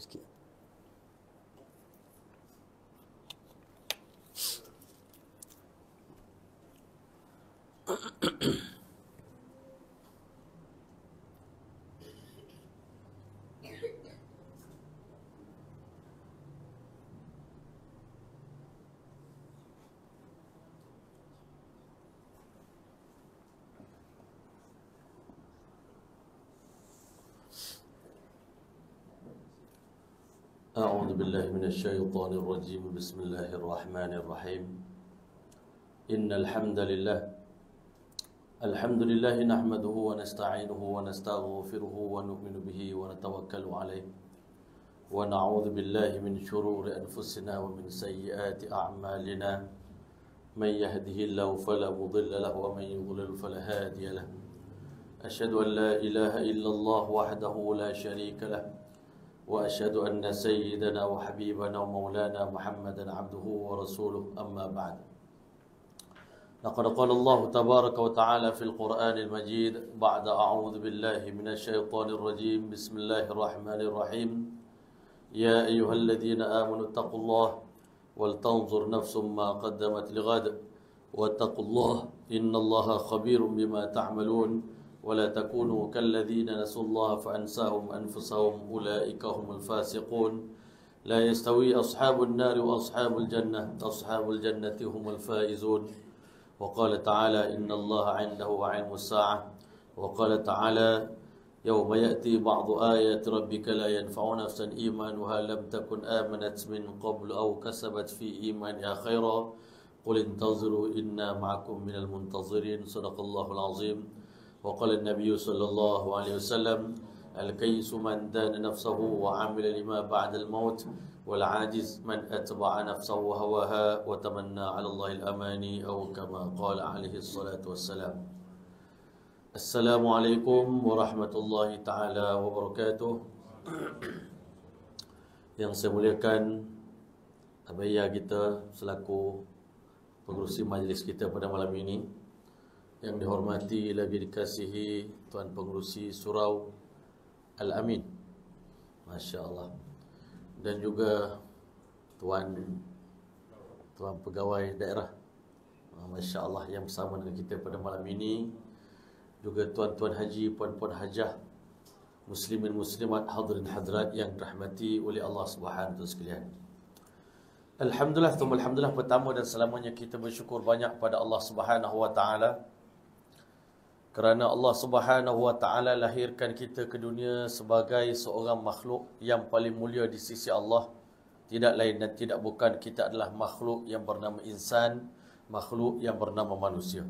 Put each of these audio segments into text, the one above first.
sikit. أعوذ بالله من الشيطان الرجيم. بسم الله الرحمن الرحيم. إن الحمد لله الحمد لله نحمده ونستعينه ونستغفره ونؤمن به ونتوكل عليه. ونعوذ بالله من شرور أنفسنا ومن سيئات أعمالنا. من يهده الله فلا مضل له ومن يضلل فلا هادي له. أشهد أن لا إله إلا الله وحده لا شريك له. وأشهد أن سيدنا وحبيبنا ومولانا محمدا عبده ورسوله. أما بعد لقد قال الله تبارك وتعالى في القرآن المجيد بعد أعوذ بالله من الشيطان الرجيم. بسم الله الرحمن الرحيم. يا أيها الذين آمنوا اتقوا الله ولتنظر نفس ما قدمت لغد. واتقوا الله إن الله خبير بما تعملون. ولا تكونوا كالذين نسوا الله فأنساهم أنفسهم أولئك هم الفاسقون. لا يستوي أصحاب النار وأصحاب الجنة أصحاب الجنة هم الفائزون. وقال تعالى إن الله عنده علم الساعة. وقال تعالى يوم يأتي بعض آيات ربك لا ينفع نفسا إيمانها لم تكن آمنت من قبل أو كسبت في إيمانها خيرا. قل انتظروا إنا معكم من المنتظرين. صدق الله العظيم. وقال النبي صلى الله عليه وسلم الكيس من دان نفسه وعمل لما بعد الموت والعاجز من أتبع نفسه هواها وتمنى على الله الأماني أو كما قال عليه الصلاة والسلام. السلام عليكم ورحمة الله تعالى وبركاته. Yang saya muliakan abaya kita selaku pengurusi majlis kita pada malam ini. Yang dihormati lagi dikasihi Tuan Pengurusi Surau Al-Amin. Masya Allah Dan juga Tuan Tuan Pegawai Daerah. Masya Allah yang bersama dengan kita pada malam ini. Juga Tuan-Tuan Haji, Puan-Puan Hajah Muslimin Muslimat, Hadirin Hadrat yang dirahmati oleh Allah Subhanahu Wa sekalian. Alhamdulillah, Alhamdulillah pertama dan selamanya kita bersyukur banyak pada Allah Subhanahu Wa Taala kerana Allah Subhanahu wa taala lahirkan kita ke dunia sebagai seorang makhluk yang paling mulia di sisi Allah. Tidak lain dan tidak bukan kita adalah makhluk yang bernama insan makhluk yang bernama manusia.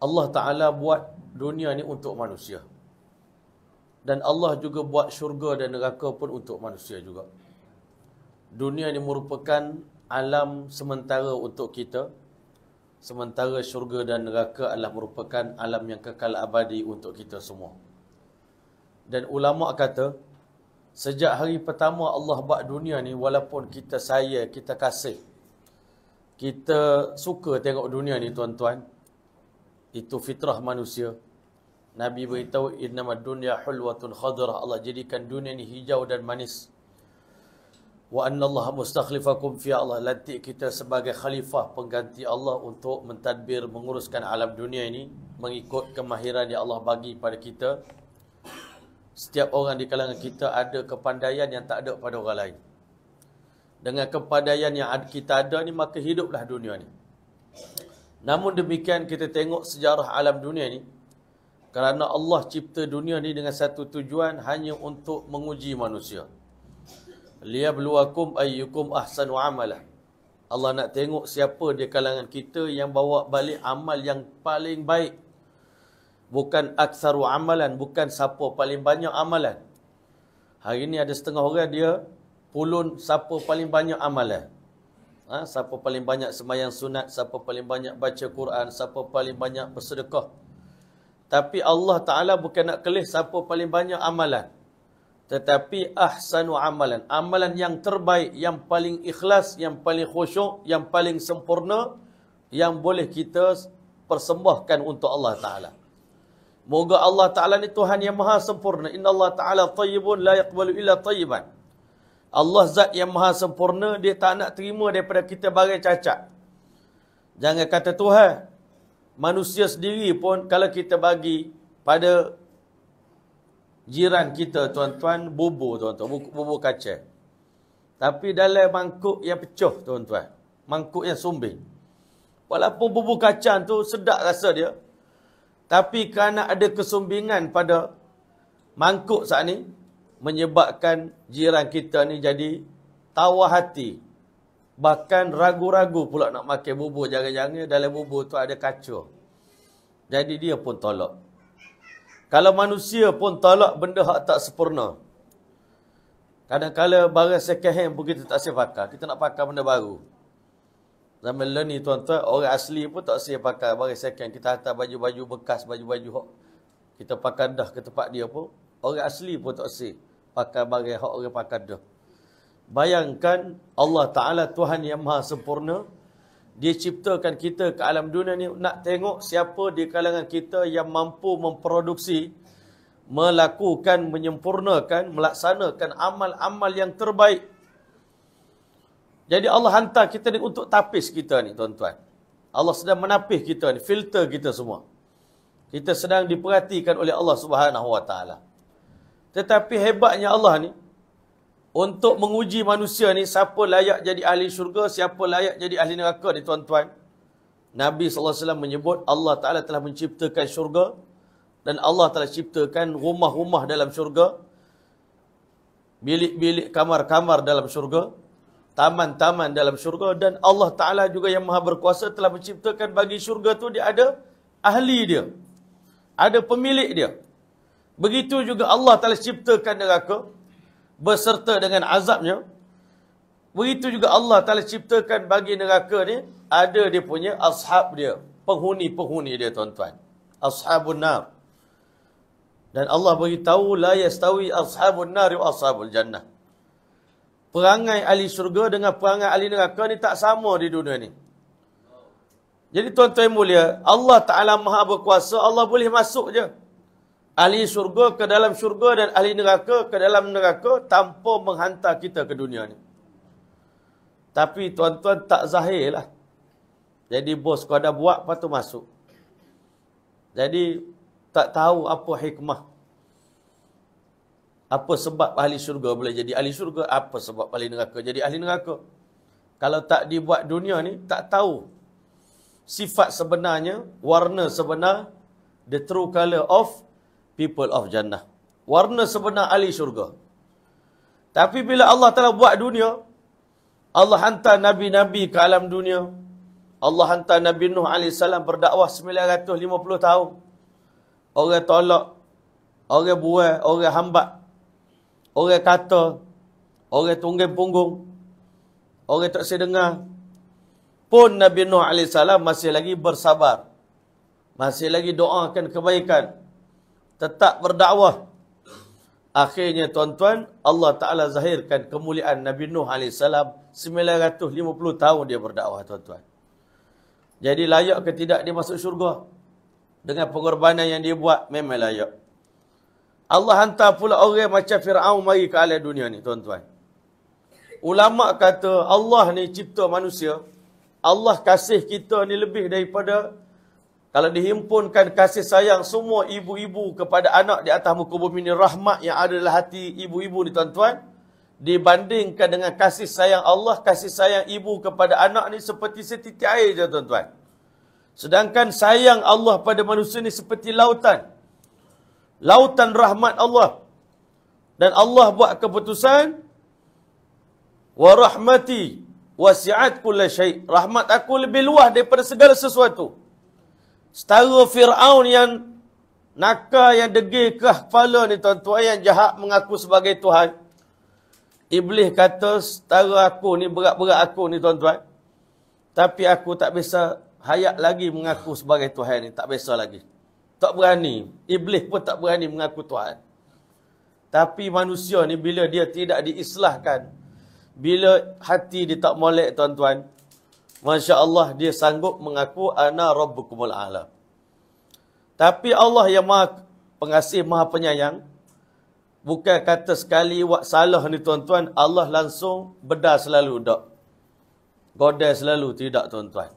Allah taala buat dunia ni untuk manusia. Dan Allah juga buat syurga dan neraka pun untuk manusia juga. Dunia ni merupakan alam sementara untuk kita Sementara syurga dan neraka adalah merupakan alam yang kekal abadi untuk kita semua. Dan ulama kata, sejak hari pertama Allah buat dunia ni, walaupun kita saya, kita kasih, kita suka tengok dunia ni tuan-tuan, itu fitrah manusia. Nabi beritahu, innama dunya hulwatun khadrah. Allah jadikan dunia ni hijau dan manis wa anna Allah mustakhlifakum fi Allah. Lantik kita sebagai khalifah pengganti Allah untuk mentadbir menguruskan alam dunia ini mengikut kemahiran yang Allah bagi pada kita. Setiap orang di kalangan kita ada kepandaian yang tak ada pada orang lain. Dengan kepandaian yang kita ada ni maka hiduplah dunia ni. Namun demikian kita tengok sejarah alam dunia ni. Kerana Allah cipta dunia ni dengan satu tujuan hanya untuk menguji manusia liyabluwakum ayyukum ahsanu amala. Allah nak tengok siapa di kalangan kita yang bawa balik amal yang paling baik. Bukan aksaru amalan, bukan siapa paling banyak amalan. Hari ini ada setengah orang dia pulun siapa paling banyak amalan. Ha, siapa paling banyak semayang sunat, siapa paling banyak baca Quran, siapa paling banyak bersedekah. Tapi Allah Ta'ala bukan nak kelih siapa paling banyak amalan tetapi ahsanu amalan amalan yang terbaik yang paling ikhlas yang paling khusyuk yang paling sempurna yang boleh kita persembahkan untuk Allah taala Moga Allah Ta'ala ni Tuhan yang maha sempurna. Inna Allah Ta'ala tayyibun la yakbalu illa tayyiban. Allah zat yang maha sempurna, dia tak nak terima daripada kita bagai cacat. Jangan kata Tuhan, manusia sendiri pun kalau kita bagi pada jiran kita tuan-tuan, bubur tuan-tuan, bubur kaca. Tapi dalam mangkuk yang pecah tuan-tuan, mangkuk yang sumbing. Walaupun bubur kacang tu sedap rasa dia, tapi kerana ada kesumbingan pada mangkuk saat ni, menyebabkan jiran kita ni jadi tawa hati. Bahkan ragu-ragu pula nak makan bubur. Jangan-jangan dalam bubur tu ada kacau. Jadi dia pun tolak. Kalau manusia pun tolak benda hak tak sempurna. Kadang-kadang barang second hand pun kita tak siap pakai. Kita nak pakai benda baru. Zaman lain ni tuan-tuan, orang asli pun tak siap pakai barang second hand. Kita hantar baju-baju bekas, baju-baju hak. Kita pakai dah ke tempat dia pun. Orang asli pun tak siap pakai barang hak orang pakai dah. Bayangkan Allah Ta'ala Tuhan yang maha sempurna. Dia ciptakan kita ke alam dunia ni nak tengok siapa di kalangan kita yang mampu memproduksi, melakukan, menyempurnakan, melaksanakan amal-amal yang terbaik. Jadi Allah hantar kita ni untuk tapis kita ni tuan-tuan. Allah sedang menapis kita ni, filter kita semua. Kita sedang diperhatikan oleh Allah Subhanahu Taala. Tetapi hebatnya Allah ni, untuk menguji manusia ni, siapa layak jadi ahli syurga, siapa layak jadi ahli neraka ni tuan-tuan. Nabi SAW menyebut Allah Ta'ala telah menciptakan syurga dan Allah telah ciptakan rumah-rumah dalam syurga, bilik-bilik kamar-kamar dalam syurga, taman-taman dalam syurga dan Allah Ta'ala juga yang maha berkuasa telah menciptakan bagi syurga tu dia ada ahli dia. Ada pemilik dia. Begitu juga Allah telah ciptakan neraka beserta dengan azabnya. Begitu juga Allah telah ciptakan bagi neraka ni ada dia punya ashab dia, penghuni-penghuni dia tuan-tuan. Ashabun nar. Dan Allah beritahu la yastawi ashabun nar wa ashabul jannah. Perangai ahli syurga dengan perangai ahli neraka ni tak sama di dunia ni. Jadi tuan-tuan mulia, Allah Ta'ala maha berkuasa, Allah boleh masuk je ahli syurga ke dalam syurga dan ahli neraka ke dalam neraka tanpa menghantar kita ke dunia ni. Tapi tuan-tuan tak zahir lah. Jadi bos kau dah buat, lepas tu masuk. Jadi tak tahu apa hikmah. Apa sebab ahli syurga boleh jadi ahli syurga, apa sebab ahli neraka jadi ahli neraka. Kalau tak dibuat dunia ni, tak tahu sifat sebenarnya, warna sebenar, the true color of people of jannah. Warna sebenar ahli syurga. Tapi bila Allah telah buat dunia, Allah hantar Nabi-Nabi ke alam dunia. Allah hantar Nabi Nuh AS berdakwah 950 tahun. Orang tolak, orang buai, orang hambat, orang kata, orang tunggang punggung, orang tak sedengar. Pun Nabi Nuh AS masih lagi bersabar. Masih lagi doakan kebaikan tetap berdakwah. Akhirnya tuan-tuan, Allah Ta'ala zahirkan kemuliaan Nabi Nuh AS 950 tahun dia berdakwah tuan-tuan. Jadi layak ke tidak dia masuk syurga? Dengan pengorbanan yang dia buat, memang layak. Allah hantar pula orang macam Fir'aun mari ke alam dunia ni tuan-tuan. Ulama kata Allah ni cipta manusia. Allah kasih kita ni lebih daripada kalau dihimpunkan kasih sayang semua ibu-ibu kepada anak di atas muka bumi ini, rahmat yang ada dalam hati ibu-ibu ni tuan-tuan, dibandingkan dengan kasih sayang Allah, kasih sayang ibu kepada anak ni seperti setitik air je tuan-tuan. Sedangkan sayang Allah pada manusia ni seperti lautan. Lautan rahmat Allah. Dan Allah buat keputusan, wa rahmati wasi'at kulla syai'. Rahmat aku lebih luas daripada segala sesuatu. Setara Fir'aun yang nakal, yang degil ke kepala ni tuan-tuan, yang jahat mengaku sebagai Tuhan. Iblis kata, setara aku ni, berat-berat aku ni tuan-tuan. Tapi aku tak bisa hayat lagi mengaku sebagai Tuhan ni. Tak bisa lagi. Tak berani. Iblis pun tak berani mengaku Tuhan. Tapi manusia ni bila dia tidak diislahkan, bila hati dia tak molek tuan-tuan, Masya Allah dia sanggup mengaku ana rabbukumul a'la. Tapi Allah yang maha pengasih, maha penyayang. Bukan kata sekali buat salah ni tuan-tuan, Allah langsung bedah selalu. Tak. Godai selalu. Tidak tuan-tuan.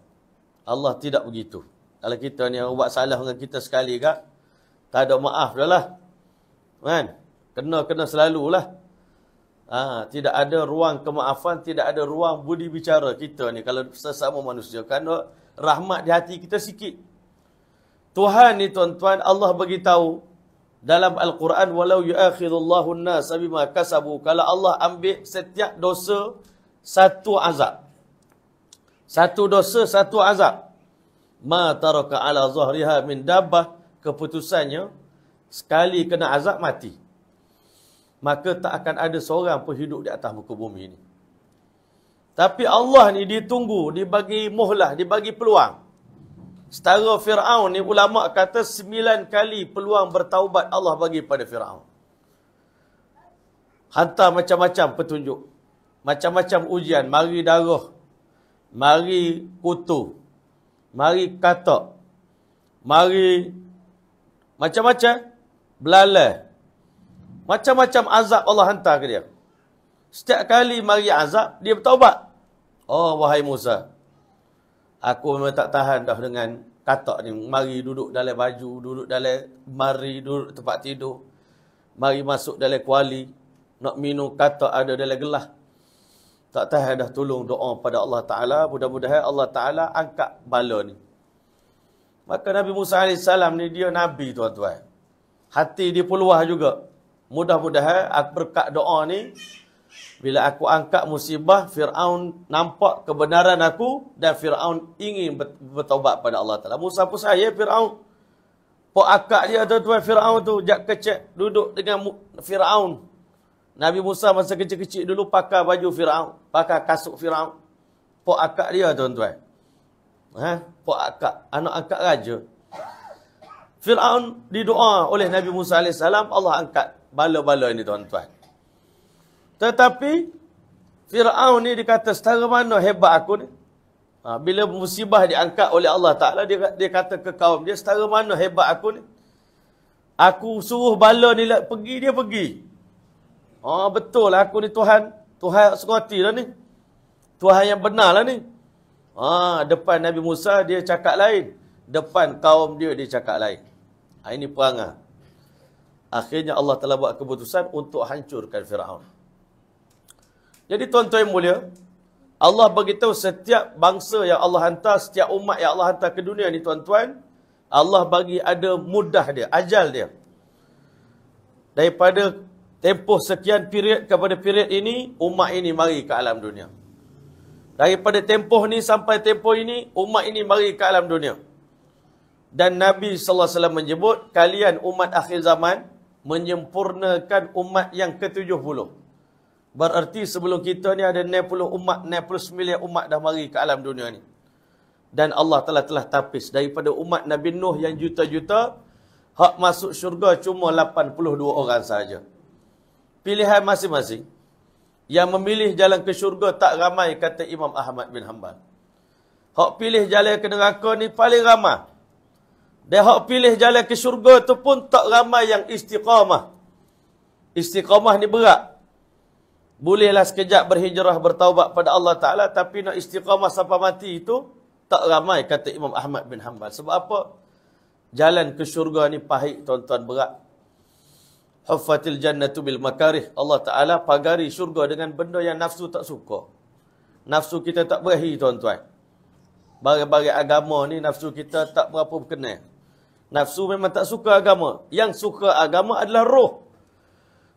Allah tidak begitu. Kalau kita ni buat salah dengan kita sekali kak, tak ada maaf dah lah. Kan? Kena-kena selalulah. Ha, tidak ada ruang kemaafan, tidak ada ruang budi bicara kita ni kalau sesama manusia. Kerana rahmat di hati kita sikit. Tuhan ni tuan-tuan, Allah bagi tahu dalam Al-Quran, walau yu'akhidullahu an-nas bima kasabu, kalau Allah ambil setiap dosa satu azab. Satu dosa, satu azab. Ma taraka ala zahriha min dabbah, keputusannya sekali kena azab mati maka tak akan ada seorang pun hidup di atas muka bumi ini. Tapi Allah ni ditunggu, dibagi muhlah, dibagi peluang. Setara Fir'aun ni ulama kata sembilan kali peluang bertaubat Allah bagi pada Fir'aun. Hantar macam-macam petunjuk. Macam-macam ujian. Mari darah. Mari kutu. Mari katak. Mari macam-macam. Belalai. Macam-macam azab Allah hantar ke dia. Setiap kali mari azab, dia bertaubat. Oh, wahai Musa. Aku memang tak tahan dah dengan katak ni. Mari duduk dalam baju, duduk dalam mari, duduk tempat tidur. Mari masuk dalam kuali. Nak minum katak ada dalam gelas. Tak tahan dah tolong doa pada Allah Ta'ala. Mudah-mudahan Allah Ta'ala angkat bala ni. Maka Nabi Musa AS ni dia Nabi tuan-tuan. Hati dia peluah juga. Mudah-mudahan berkat doa ni bila aku angkat musibah Firaun nampak kebenaran aku dan Firaun ingin bertaubat pada Allah Taala. Musa pun saya Firaun. Pok akak dia tuan-tuan Firaun tu jak kecek duduk dengan Firaun. Nabi Musa masa kecil-kecil dulu pakai baju Firaun, pakai kasut Firaun. Pok akak dia tuan-tuan. Ha? Pok akak, anak akak raja. Firaun didoa oleh Nabi Musa AS, Allah angkat bala-bala ini tuan-tuan. Tetapi Fir'aun ni dikata setara mana hebat aku ni. Ha, bila musibah diangkat oleh Allah Ta'ala, dia, dia kata ke kaum dia, setara mana hebat aku ni. Aku suruh bala ni lah, pergi, dia pergi. Oh, betul lah aku ni Tuhan. Tuhan sekoti lah ni. Tuhan yang benar lah ni. Ha, depan Nabi Musa, dia cakap lain. Depan kaum dia, dia cakap lain. Ha, ini perangai. Akhirnya Allah telah buat keputusan untuk hancurkan Fir'aun. Jadi tuan-tuan yang mulia, Allah beritahu setiap bangsa yang Allah hantar, setiap umat yang Allah hantar ke dunia ni tuan-tuan, Allah bagi ada mudah dia, ajal dia. Daripada tempoh sekian period kepada period ini, umat ini mari ke alam dunia. Daripada tempoh ni sampai tempoh ini, umat ini mari ke alam dunia. Dan Nabi SAW menyebut, kalian umat akhir zaman, menyempurnakan umat yang ke-70. Berarti sebelum kita ni ada 60 umat, 69 umat dah mari ke alam dunia ni. Dan Allah telah telah tapis daripada umat Nabi Nuh yang juta-juta, hak masuk syurga cuma 82 orang saja. Pilihan masing-masing. Yang memilih jalan ke syurga tak ramai kata Imam Ahmad bin Hanbal. Hak pilih jalan ke neraka ni paling ramai. Dan hak pilih jalan ke syurga tu pun tak ramai yang istiqamah. Istiqamah ni berat. Bolehlah sekejap berhijrah bertaubat pada Allah Ta'ala. Tapi nak istiqamah sampai mati itu tak ramai kata Imam Ahmad bin Hanbal. Sebab apa? Jalan ke syurga ni pahit tuan-tuan berat. Huffatil jannatu bil makarih. Allah Ta'ala pagari syurga dengan benda yang nafsu tak suka. Nafsu kita tak berahi tuan-tuan. Bagi-bagi agama ni nafsu kita tak berapa berkenal. Nafsu memang tak suka agama. Yang suka agama adalah roh.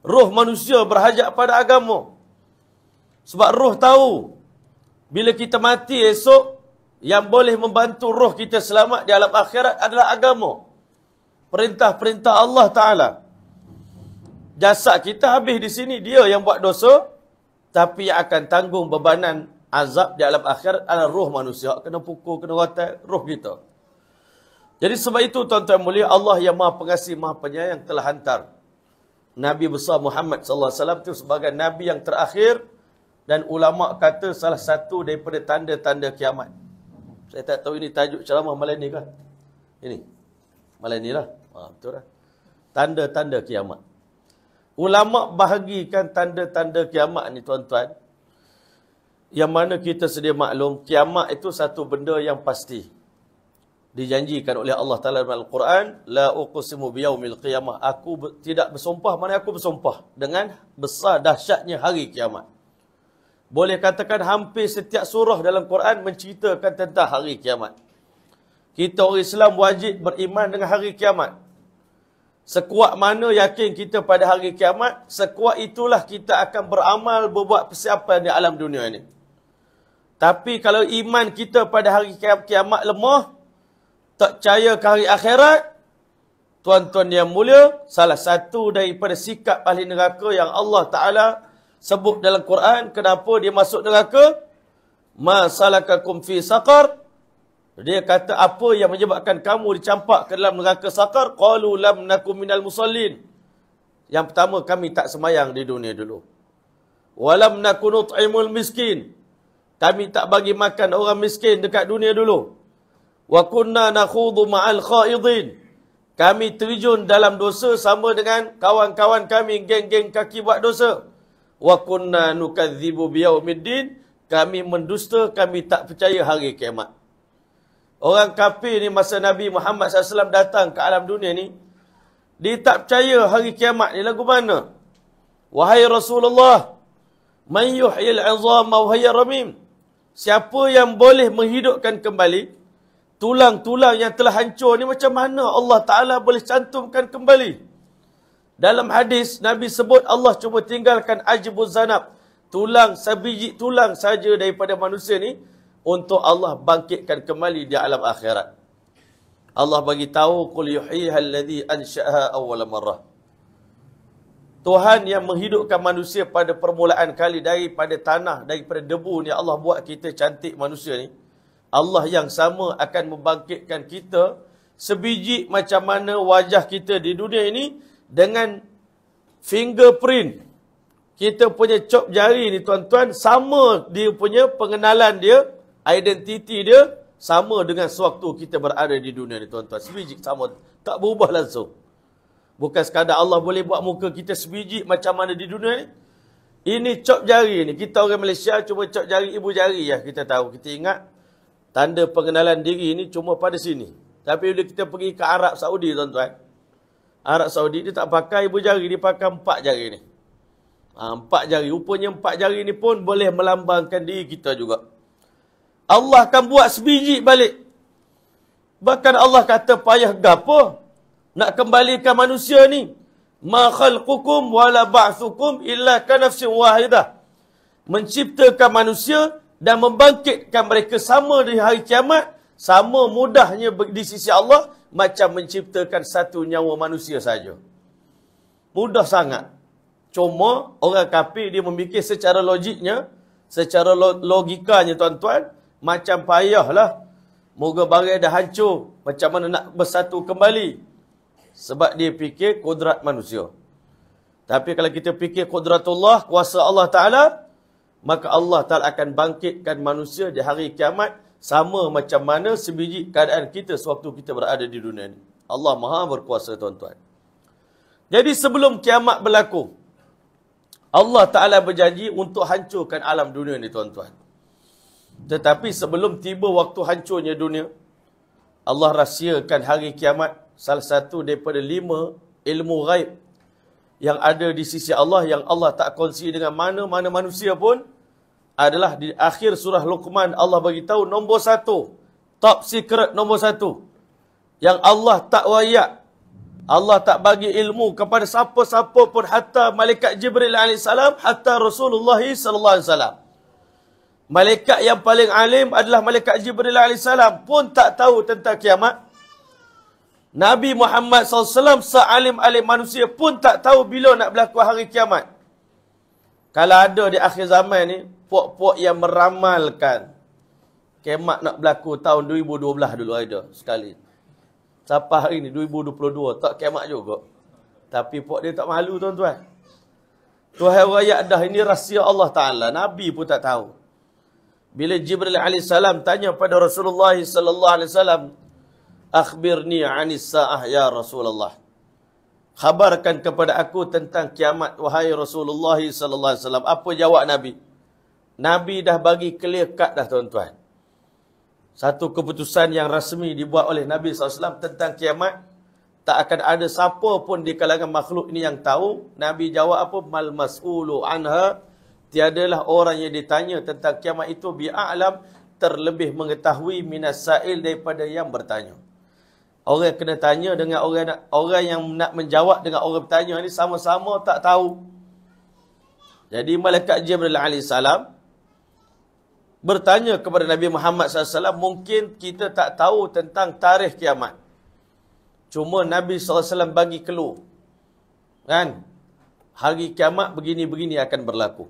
Roh manusia berhajat pada agama. Sebab roh tahu. Bila kita mati esok, yang boleh membantu roh kita selamat di alam akhirat adalah agama. Perintah-perintah Allah Ta'ala. Jasad kita habis di sini, dia yang buat dosa. Tapi yang akan tanggung bebanan azab di alam akhirat adalah roh manusia. Kena pukul, kena rotai, roh kita. Jadi sebab itu tuan-tuan mulia Allah yang Maha Pengasih Maha Penyayang telah hantar Nabi besar Muhammad sallallahu alaihi wasallam itu sebagai nabi yang terakhir dan ulama kata salah satu daripada tanda-tanda kiamat. Saya tak tahu ini tajuk ceramah malam ni kan? Ini. Malam ni lah. Ha, betul lah. Tanda-tanda kiamat. Ulama bahagikan tanda-tanda kiamat ni tuan-tuan. Yang mana kita sedia maklum, kiamat itu satu benda yang pasti. Dijanjikan oleh Allah Ta'ala dalam Al-Quran, La uqsimu biyaumil qiyamah. Aku tidak bersumpah, mana aku bersumpah. Dengan besar dahsyatnya hari kiamat. Boleh katakan hampir setiap surah dalam Quran menceritakan tentang hari kiamat. Kita orang Islam wajib beriman dengan hari kiamat. Sekuat mana yakin kita pada hari kiamat, sekuat itulah kita akan beramal berbuat persiapan di alam dunia ini. Tapi kalau iman kita pada hari kiamat lemah, tak percaya ke hari akhirat, tuan-tuan yang mulia, salah satu daripada sikap ahli neraka yang Allah Ta'ala sebut dalam Quran, kenapa dia masuk neraka? Ma salakakum fi saqar, dia kata apa yang menyebabkan kamu dicampak ke dalam neraka sakar? Qalu lam nakum minal musallin. Yang pertama kami tak semayang di dunia dulu. Walam nakunu nut'imul miskin. Kami tak bagi makan orang miskin dekat dunia dulu. Wa kunna nakhudu ma'al khaidin. Kami terjun dalam dosa sama dengan kawan-kawan kami geng-geng kaki buat dosa. Wa kunna nukadzibu biyaumiddin. Kami mendusta, kami tak percaya hari kiamat. Orang kafir ni masa Nabi Muhammad SAW datang ke alam dunia ni, dia tak percaya hari kiamat ni lagu mana? Wahai Rasulullah, man yuhyil azama wa ramim. Siapa yang boleh menghidupkan kembali tulang-tulang yang telah hancur ni macam mana Allah Taala boleh cantumkan kembali? Dalam hadis Nabi sebut Allah cuma tinggalkan ajbuz zanab, tulang sebiji tulang saja daripada manusia ni untuk Allah bangkitkan kembali di alam akhirat. Allah bagi tahu qul yuhyiha alladhi ansha'aha awwal marrah. Tuhan yang menghidupkan manusia pada permulaan kali daripada tanah, daripada debu ni Allah buat kita cantik manusia ni. Allah yang sama akan membangkitkan kita sebiji macam mana wajah kita di dunia ini dengan fingerprint. Kita punya cop jari ni tuan-tuan sama dia punya pengenalan dia identiti dia sama dengan sewaktu kita berada di dunia ni tuan-tuan. Sebiji sama. Tak berubah langsung. Bukan sekadar Allah boleh buat muka kita sebiji macam mana di dunia ni. Ini cop jari ni. Kita orang Malaysia cuma cop jari ibu jari ya kita tahu. Kita ingat tanda pengenalan diri ni cuma pada sini. Tapi bila kita pergi ke Arab Saudi tuan-tuan. Arab Saudi dia tak pakai ibu jari. Dia pakai empat jari ni. Ha, empat jari. Rupanya empat jari ni pun boleh melambangkan diri kita juga. Allah akan buat sebiji balik. Bahkan Allah kata payah gapo nak kembalikan manusia ni. Ma khalqukum wala ba'thukum illa ka nafsin wahidah. Menciptakan manusia dan membangkitkan mereka sama di hari kiamat sama mudahnya di sisi Allah macam menciptakan satu nyawa manusia saja. Mudah sangat. Cuma orang kafir dia memikir secara logiknya, secara logikanya tuan-tuan, macam payahlah. Moga barang dah hancur. Macam mana nak bersatu kembali. Sebab dia fikir kudrat manusia. Tapi kalau kita fikir kudratullah, kuasa Allah Ta'ala, maka Allah Ta'ala akan bangkitkan manusia di hari kiamat sama macam mana sebiji keadaan kita sewaktu kita berada di dunia ini. Allah Maha berkuasa tuan-tuan. Jadi sebelum kiamat berlaku, Allah Ta'ala berjanji untuk hancurkan alam dunia ini tuan-tuan. Tetapi sebelum tiba waktu hancurnya dunia, Allah rahsiakan hari kiamat salah satu daripada lima ilmu gaib yang ada di sisi Allah yang Allah tak kongsi dengan mana-mana manusia pun adalah di akhir surah Luqman Allah bagi tahu nombor satu. Top secret nombor satu. Yang Allah tak wayak. Allah tak bagi ilmu kepada siapa-siapa pun hatta malaikat Jibril alaihissalam hatta Rasulullah sallallahu alaihi wasallam Malaikat yang paling alim adalah Malaikat Jibril AS pun tak tahu tentang kiamat. Nabi Muhammad SAW sealim-alim manusia pun tak tahu bila nak berlaku hari kiamat. Kalau ada di akhir zaman ni, puak-puak yang meramalkan kiamat nak berlaku tahun 2012 dulu ada sekali. Sampai hari ni 2022 tak kiamat juga. Tapi puak dia tak malu tuan-tuan. Tuhan raya dah ini rahsia Allah Ta'ala. Nabi pun tak tahu. Bila Jibril AS tanya pada Rasulullah SAW, akhbirni 'anis sa'ah ya Rasulullah. Khabarkan kepada aku tentang kiamat wahai Rasulullah sallallahu alaihi wasallam. Apa jawab Nabi? Nabi dah bagi clear cut dah tuan-tuan. Satu keputusan yang rasmi dibuat oleh Nabi SAW tentang kiamat. Tak akan ada siapa pun di kalangan makhluk ini yang tahu. Nabi jawab apa? Mal mas'ulu anha. Tiadalah orang yang ditanya tentang kiamat itu bi'a'lam terlebih mengetahui minas sa'il daripada yang bertanya. Orang kena tanya dengan orang orang yang nak menjawab dengan orang bertanya ni sama-sama tak tahu. Jadi malaikat Jibril alaihi salam bertanya kepada Nabi Muhammad SAW, mungkin kita tak tahu tentang tarikh kiamat. Cuma Nabi SAW bagi keluar. Kan? Hari kiamat begini-begini akan berlaku.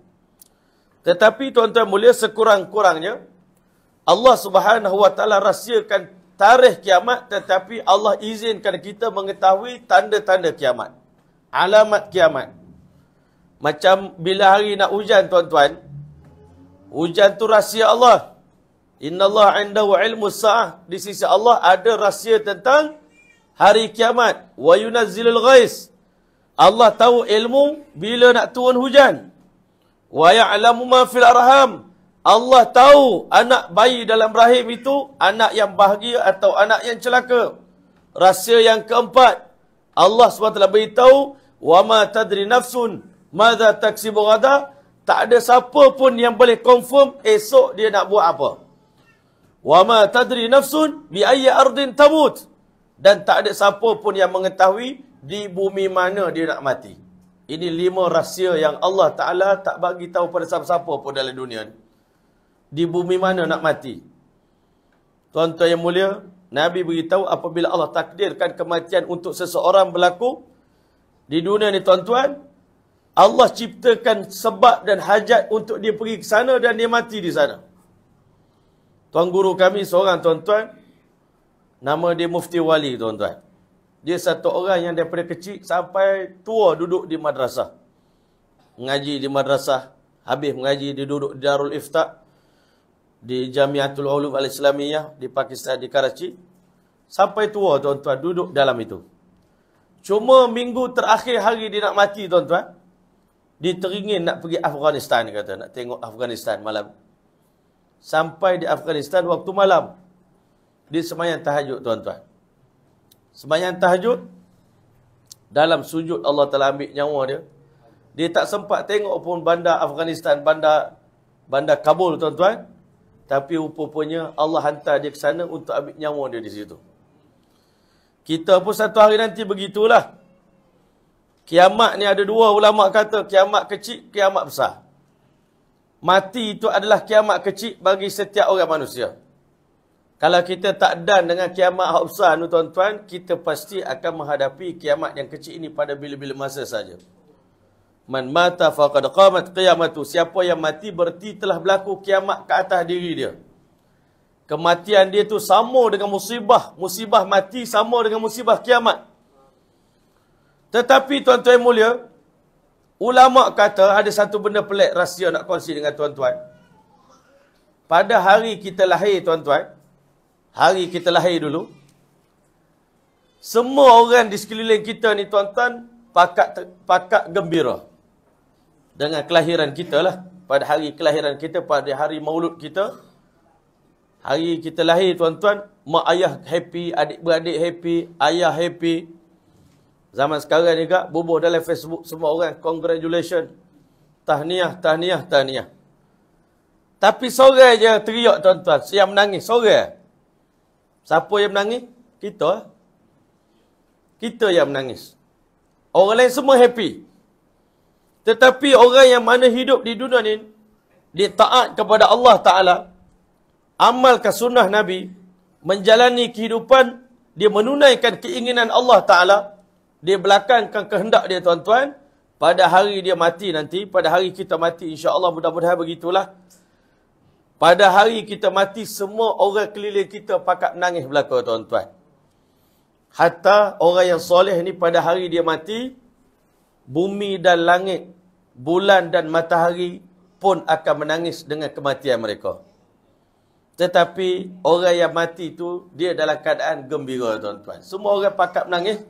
Tetapi tuan-tuan mulia sekurang-kurangnya, Allah Subhanahu Wa Taala rahsiakan tarikh kiamat tetapi Allah izinkan kita mengetahui tanda-tanda kiamat. Alamat kiamat. Macam bila hari nak hujan tuan-tuan, hujan tu rahsia Allah. Inna Allah indahu ilmu sa'ah. Di sisi Allah ada rahsia tentang hari kiamat. Wa yunazzilul ghais. Allah tahu ilmu bila nak turun hujan. Wa ya'lamu ma fil arham. Allah tahu anak bayi dalam rahim itu anak yang bahagia atau anak yang celaka. Rahsia yang keempat, Allah SWT beritahu, "Wa ma tadri nafsun madza taksibu ghada?" Tak ada siapa pun yang boleh confirm esok dia nak buat apa. "Wa ma tadri nafsun bi ayyi ardin tamut?" Dan tak ada siapa pun yang mengetahui di bumi mana dia nak mati. Ini lima rahsia yang Allah Ta'ala tak bagi tahu pada siapa-siapa pun dalam dunia ni di bumi mana nak mati. Tuan-tuan yang mulia, Nabi beritahu apabila Allah takdirkan kematian untuk seseorang berlaku di dunia ni tuan-tuan, Allah ciptakan sebab dan hajat untuk dia pergi ke sana dan dia mati di sana. Tuan guru kami seorang tuan-tuan, nama dia Mufti Wali tuan-tuan. Dia satu orang yang daripada kecil sampai tua duduk di madrasah. Mengaji di madrasah, habis mengaji dia duduk di Darul Iftaq di Jamiatul Ulum Al-Islamiyah di Pakistan di Karachi sampai tua tuan-tuan duduk dalam itu. Cuma minggu terakhir hari dia nak mati tuan-tuan. Dia teringin nak pergi Afghanistan kata nak tengok Afghanistan malam. Sampai di Afghanistan waktu malam. Dia semayang tahajud tuan-tuan. Semayang tahajud dalam sujud Allah telah ambil nyawa dia. Dia tak sempat tengok pun bandar Afghanistan, bandar bandar Kabul tuan-tuan. Tapi rupanya Allah hantar dia ke sana untuk ambil nyawa dia di situ. Kita pun satu hari nanti begitulah. Kiamat ni ada dua ulama kata kiamat kecil, kiamat besar. Mati itu adalah kiamat kecil bagi setiap orang manusia. Kalau kita tak dan dengan kiamat besar tuan-tuan, kita pasti akan menghadapi kiamat yang kecil ini pada bila-bila masa saja. Man mata faqad qamat qiyamatu. Siapa yang mati berarti telah berlaku kiamat ke atas diri dia. Kematian dia tu sama dengan musibah. Musibah mati sama dengan musibah kiamat. Tetapi tuan-tuan mulia, ulama kata ada satu benda pelik rahsia nak kongsi dengan tuan-tuan. Pada hari kita lahir tuan-tuan, hari kita lahir dulu, semua orang di sekeliling kita ni tuan-tuan pakat pakat gembira dengan kelahiran kita lah. Pada hari kelahiran kita, pada hari maulud kita. Hari kita lahir tuan-tuan, mak ayah happy, adik-beradik happy, ayah happy. Zaman sekarang juga, bubuh dalam Facebook semua orang, congratulations. Tahniah, tahniah, tahniah. Tapi sore je teriak tuan-tuan, siap menangis, sore. Siapa yang menangis? Kita. Kita yang menangis. Orang lain semua happy. Tetapi orang yang mana hidup di dunia ni, dia taat kepada Allah Ta'ala, amalkan sunnah Nabi, menjalani kehidupan, dia menunaikan keinginan Allah Ta'ala, dia belakangkan kehendak dia tuan-tuan, pada hari dia mati nanti, pada hari kita mati, insya Allah mudah-mudahan begitulah. Pada hari kita mati, semua orang keliling kita pakat menangis belakang tuan-tuan. Hatta orang yang soleh ni pada hari dia mati, bumi dan langit bulan dan matahari pun akan menangis dengan kematian mereka. Tetapi orang yang mati tu dia dalam keadaan gembira tuan-tuan. Semua orang pakat menangis.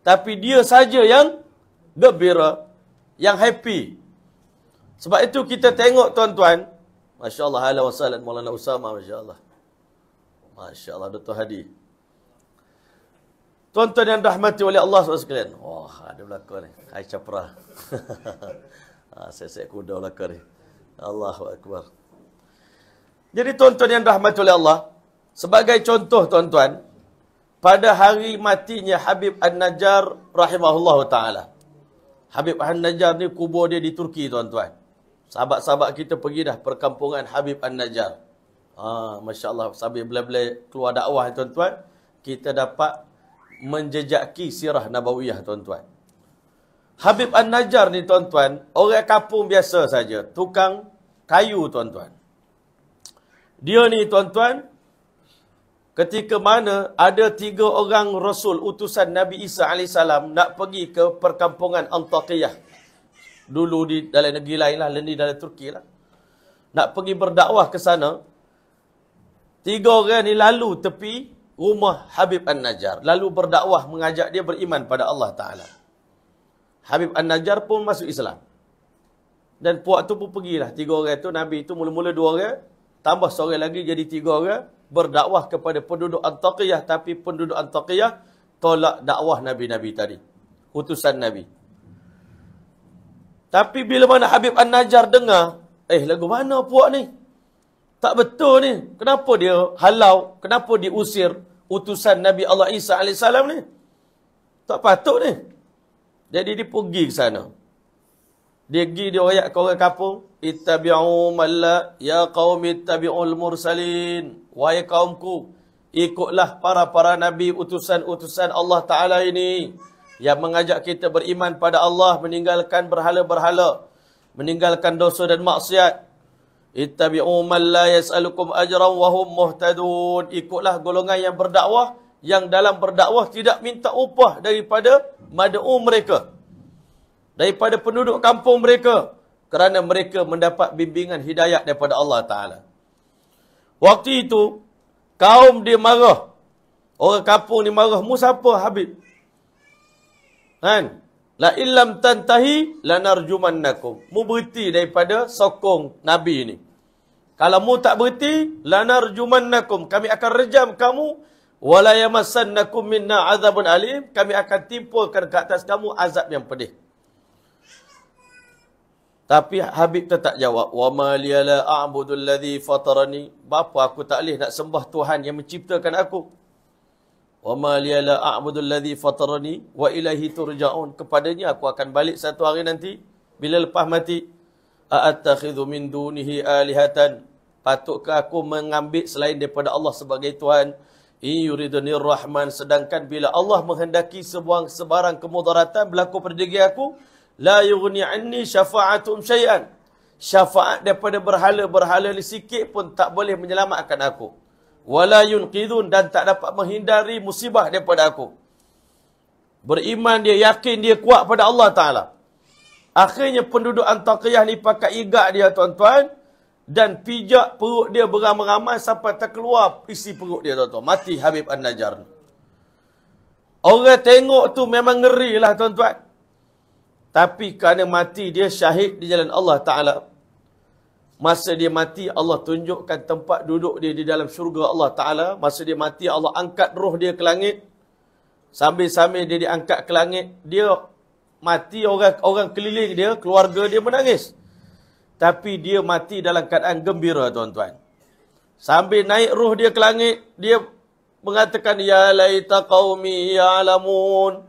Tapi dia saja yang gembira, yang happy. Sebab itu kita tengok tuan-tuan. Masya Allah, ala wa Maulana Usama, Masya Allah. Masya Allah, Dr. Hadi. Tuan-tuan yang rahmati oleh Allah SWT. Wah, ada belakang ni. Aisyah Prah. ha, saya-saya kuda belakang ni. Allahu Akbar. Jadi tuan-tuan yang rahmati oleh Allah. Sebagai contoh tuan-tuan. Pada hari matinya Habib An-Najjar rahimahullah ta'ala. Habib An-Najjar ni kubur dia di Turki tuan-tuan. Sahabat-sahabat kita pergi dah perkampungan Habib An-Najjar. Ha, Masya Allah, sambil bila-bila keluar dakwah tuan-tuan, kita dapat menjejaki sirah Nabawiyah tuan-tuan. Habib An-Najjar ni tuan-tuan, orang kampung biasa saja, tukang kayu tuan-tuan. Dia ni tuan-tuan, ketika mana ada tiga orang Rasul utusan Nabi Isa AS nak pergi ke perkampungan Antakiyah dulu di dalam negeri lain lah, di dalam Turki lah. Nak pergi berdakwah ke sana. Tiga orang ni lalu tepi rumah Habib An-Najjar. Lalu berdakwah mengajak dia beriman pada Allah Ta'ala. Habib An-Najjar pun masuk Islam. Dan puak tu pun pergilah. Tiga orang tu, Nabi tu mula-mula dua orang. Tambah seorang lagi jadi tiga orang. Berdakwah kepada penduduk Antaqiyah. Tapi penduduk Antaqiyah tolak dakwah Nabi-Nabi tadi. Utusan Nabi. Tapi bila mana Habib An-Najjar dengar, eh lagu mana puak ni? Tak betul ni. Kenapa dia halau? Kenapa dia usir utusan Nabi Allah Isa AS ni? Tak patut ni. Jadi dia pergi ke sana. Dia pergi dia rakyat ke orang kampung. Ittabi'u malla ya qawmi ittabi'ul mursalin. Wahai kaumku, ikutlah para-para nabi utusan-utusan Allah Ta'ala ini yang mengajak kita beriman pada Allah, meninggalkan berhala-berhala, meninggalkan dosa dan maksiat. Ittabi'u man la yas'alukum ajran wa hum muhtadun. Ikutlah golongan yang berdakwah yang dalam berdakwah tidak minta upah daripada mad'u mereka. Daripada penduduk kampung mereka kerana mereka mendapat bimbingan hidayah daripada Allah taala. Waktu itu kaum dia marah. Orang kampung ni marah, "Mu siapa Habib?" Kan? La illam tantahi lanarjumannakum. Mu berhenti daripada sokong Nabi ini. Kalau mu tak berhenti, lanarjumannakum. Kami akan rejam kamu. Wala yamassannakum minna azabun alim. Kami akan timpulkan ke atas kamu azab yang pedih. Tapi Habib tetap jawab. Wa ma liyala a'budu alladhi fatarani. Bapa aku tak boleh nak sembah Tuhan yang menciptakan aku. Wa ma liya la a'budu alladhi fatarani wa ilahi turja'un. Kepadanya aku akan balik satu hari nanti bila lepas mati. A'attakhidhu min dunihi alihatan. Patutkah aku mengambil selain daripada Allah sebagai Tuhan? In yuriduni rahman. Sedangkan bila Allah menghendaki sebuah sebarang kemudaratan berlaku pada diri aku, la yughni anni syafa'atum syai'an. Syafaat daripada berhala-berhala sikit pun tak boleh menyelamatkan aku wala yunqidun dan tak dapat menghindari musibah daripada aku. Beriman dia, yakin dia kuat pada Allah Ta'ala. Akhirnya penduduk Antakiyah ni pakai igak dia tuan-tuan. Dan pijak perut dia beramai-ramai sampai terkeluar isi perut dia tuan-tuan. Mati Habib An-Najjar. Orang tengok tu memang ngeri lah tuan-tuan. Tapi kerana mati dia syahid di jalan Allah Ta'ala. Masa dia mati, Allah tunjukkan tempat duduk dia di dalam syurga Allah Ta'ala. Masa dia mati, Allah angkat roh dia ke langit. Sambil-sambil dia diangkat ke langit, dia mati orang orang keliling dia, keluarga dia menangis. Tapi dia mati dalam keadaan gembira, tuan-tuan. Sambil naik roh dia ke langit, dia mengatakan, Ya laita qawmi ya'lamun.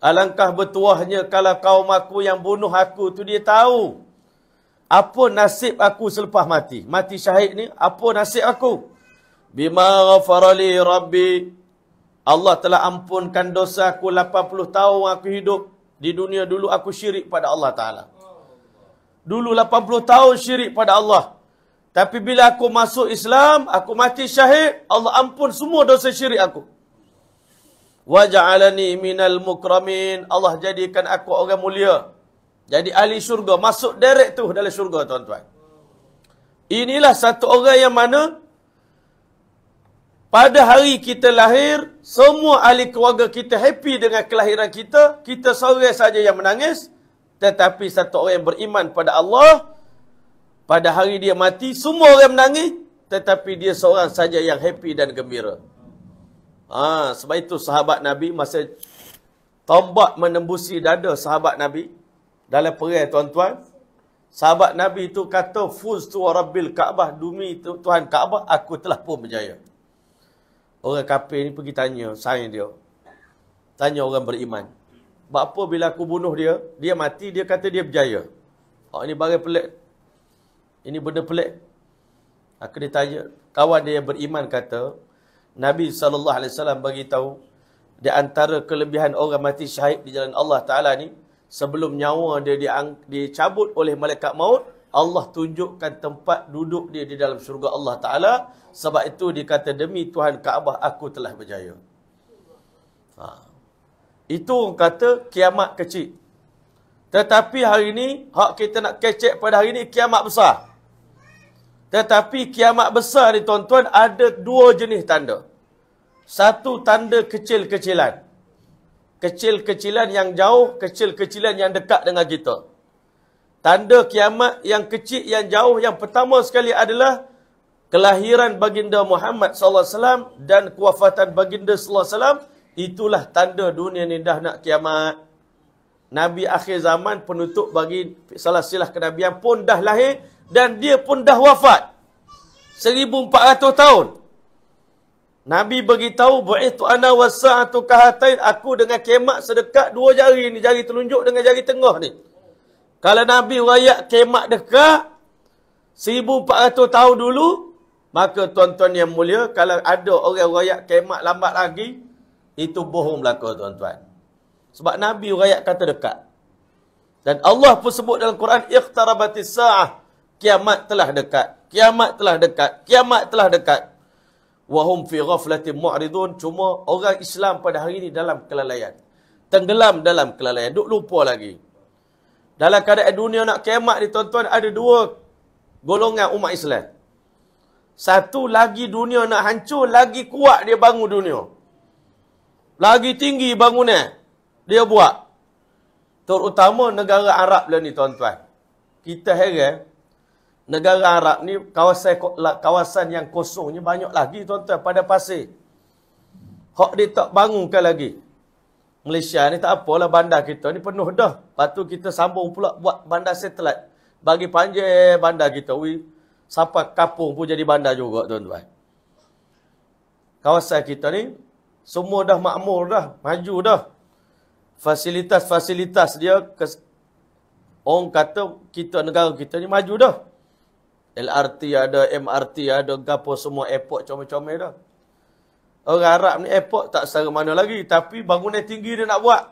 Alangkah bertuahnya kalau kaum aku yang bunuh aku tu dia tahu apa nasib aku selepas mati? Mati syahid ni, apa nasib aku? Bima ghafarali rabbi. Allah telah ampunkan dosa aku 80 tahun aku hidup. Di dunia dulu aku syirik pada Allah Ta'ala. Dulu 80 tahun syirik pada Allah. Tapi bila aku masuk Islam, aku mati syahid, Allah ampun semua dosa syirik aku. Waja'alani minal mukramin. Allah jadikan aku orang mulia. Jadi ahli syurga. Masuk direct tu dalam syurga tuan-tuan. Inilah satu orang yang mana pada hari kita lahir, semua ahli keluarga kita happy dengan kelahiran kita, kita seorang saja yang menangis, tetapi satu orang yang beriman pada Allah, pada hari dia mati, semua orang menangis, tetapi dia seorang saja yang happy dan gembira. Ha, sebab itu sahabat Nabi masa tombak menembusi dada sahabat Nabi dalam perang tuan-tuan, sahabat Nabi itu kata fuz tu rabbil Kaabah demi Tuhan Kaabah aku telah pun berjaya. Orang kafir ni pergi tanya saya dia. Tanya orang beriman. Sebab apa bila aku bunuh dia, dia mati, dia kata dia berjaya. Oh ini barang pelik. Ini benda pelik. Aku ditanya, kawan dia yang beriman kata, Nabi SAW bagi tahu di antara kelebihan orang mati syahid di jalan Allah Taala ni sebelum nyawa dia dicabut oleh malaikat maut Allah tunjukkan tempat duduk dia di dalam syurga Allah Taala sebab itu dikata demi Tuhan Kaabah aku telah berjaya. Ha. Itu orang kata kiamat kecil. Tetapi hari ini hak kita nak kecek pada hari ini kiamat besar. Tetapi kiamat besar ni tuan-tuan ada dua jenis tanda. Satu tanda kecil-kecilan. Kecil-kecilan yang jauh, kecil-kecilan yang dekat dengan kita. Tanda kiamat yang kecil, yang jauh, yang pertama sekali adalah kelahiran baginda Muhammad SAW dan kewafatan baginda SAW. Itulah tanda dunia ni dah nak kiamat. Nabi akhir zaman penutup bagi salah silah kenabian pun dah lahir dan dia pun dah wafat. 1400 tahun. Nabi beritahu bu'ithu ana wasa'atu kahatain aku dengan kemak sedekat dua jari ni jari telunjuk dengan jari tengah ni. Kalau Nabi rakyat kemak dekat 1400 tahun dulu maka tuan-tuan yang mulia kalau ada orang rakyat kemak lambat lagi itu bohong belaka tuan-tuan. Sebab Nabi rakyat kata dekat. Dan Allah pun sebut dalam Quran iqtarabatis saah kiamat telah dekat. Kiamat telah dekat. Kiamat telah dekat. Wahum fi ghaflatin mu'ridun. Cuma orang Islam pada hari ini dalam kelalaian. Tenggelam dalam kelalaian. Duk lupa lagi. Dalam keadaan dunia nak kiamat ni tuan-tuan ada dua golongan umat Islam. Satu lagi dunia nak hancur, lagi kuat dia bangun dunia. Lagi tinggi bangunan dia buat. Terutama negara Arab lah ni tuan-tuan. Kita heran negara Arab ni kawasan kawasan yang kosongnya banyak lagi tuan-tuan pada pasir. Hak dia tak bangunkan lagi. Malaysia ni tak apalah bandar kita ni penuh dah. Lepas tu kita sambung pula buat bandar satelit. Bagi panjang bandar kita. Ui, sampai kapung pun jadi bandar juga tuan-tuan. Kawasan kita ni semua dah makmur dah. Maju dah. Fasilitas-fasilitas dia orang kata kita negara kita ni maju dah. LRT ada, MRT ada, gapo semua airport comel-comel dah. Orang Arab ni airport tak setara mana lagi. Tapi bangunan tinggi dia nak buat.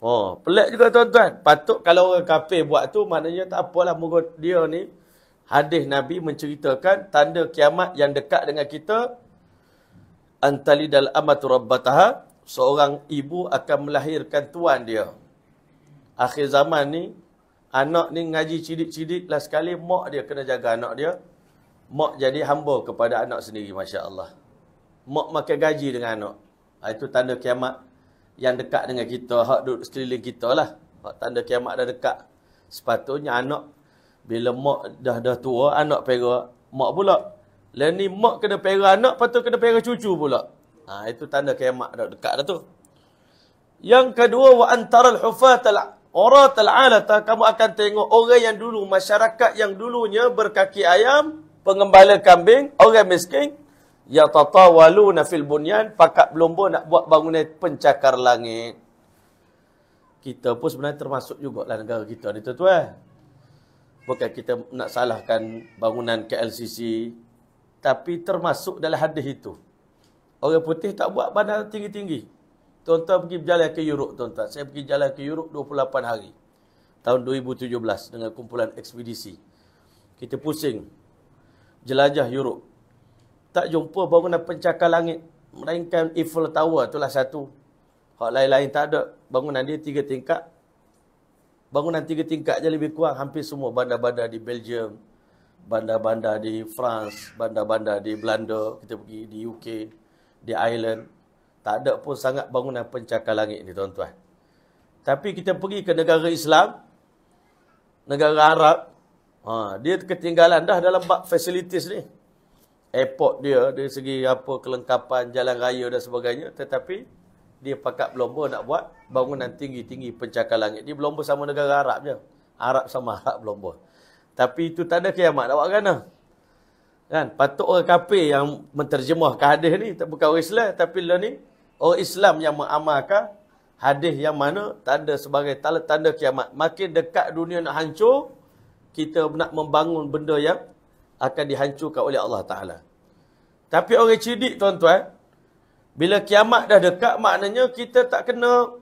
Oh, pelik juga tuan-tuan. Patut kalau orang kafir buat tu, maknanya tak apalah. Moga dia ni, hadis Nabi menceritakan tanda kiamat yang dekat dengan kita. Antalidal amatu rabbataha. Seorang ibu akan melahirkan tuan dia. Akhir zaman ni, anak ni ngaji cidik-cidik lah sekali, mak dia kena jaga anak dia. Mak jadi hamba kepada anak sendiri, Masya Allah mak makan gaji dengan anak. Ha, itu tanda kiamat yang dekat dengan kita, hak duduk sekeliling kita lah. Hak tanda kiamat dah dekat. Sepatutnya anak, bila mak dah dah tua, anak pera mak pula. Lain ni mak kena pera anak, patut kena pera cucu pula. Ha, itu tanda kiamat dah dekat dah tu. Yang kedua, wa antaral hufatal oratal alata, kamu akan tengok orang yang dulu, masyarakat yang dulunya berkaki ayam, pengembala kambing, orang miskin, Ya yatatawaluna fil bunyan pakat belumba nak buat bangunan pencakar langit. Kita pun sebenarnya termasuk juga lah negara kita ni tuan-tuan. Bukan kita nak salahkan bangunan KLCC. Tapi termasuk dalam hadis itu. Orang putih tak buat bandar tinggi-tinggi. Tuan-tuan pergi berjalan ke Europe tuan-tuan. Saya pergi jalan ke Europe 28 hari. Tahun 2017 dengan kumpulan ekspedisi. Kita pusing. Jelajah Europe tak jumpa bangunan pencakar langit. Melainkan Eiffel Tower itulah satu. Hak lain-lain tak ada. Bangunan dia tiga tingkat. Bangunan tiga tingkat je lebih kurang. Hampir semua bandar-bandar di Belgium. Bandar-bandar di France, bandar-bandar di Belanda, kita pergi di UK, di Ireland. Tak ada pun sangat bangunan pencakar langit ni tuan-tuan. Tapi kita pergi ke negara Islam, negara Arab, ha, dia ketinggalan dah dalam bab facilities ni. Airport dia, dari segi apa kelengkapan jalan raya dan sebagainya. Tetapi dia pakat Belombo nak buat bangunan tinggi-tinggi pencakar langit. Dia Belombo sama negara Arab je. Arab sama Arab Belombo. Tapi itu tanda kiamat. Nak buat kan? Patut orang kafir yang menterjemahkan hadis ni. Bukan orang Islam. Tapi lah ni. Orang Islam yang mengamalkan hadis yang mana tanda sebagai tanda-tanda kiamat. Makin dekat dunia nak hancur. Kita nak membangun benda yang akan dihancurkan oleh Allah Ta'ala. Tapi orang cerdik tuan-tuan, bila kiamat dah dekat, maknanya kita tak kena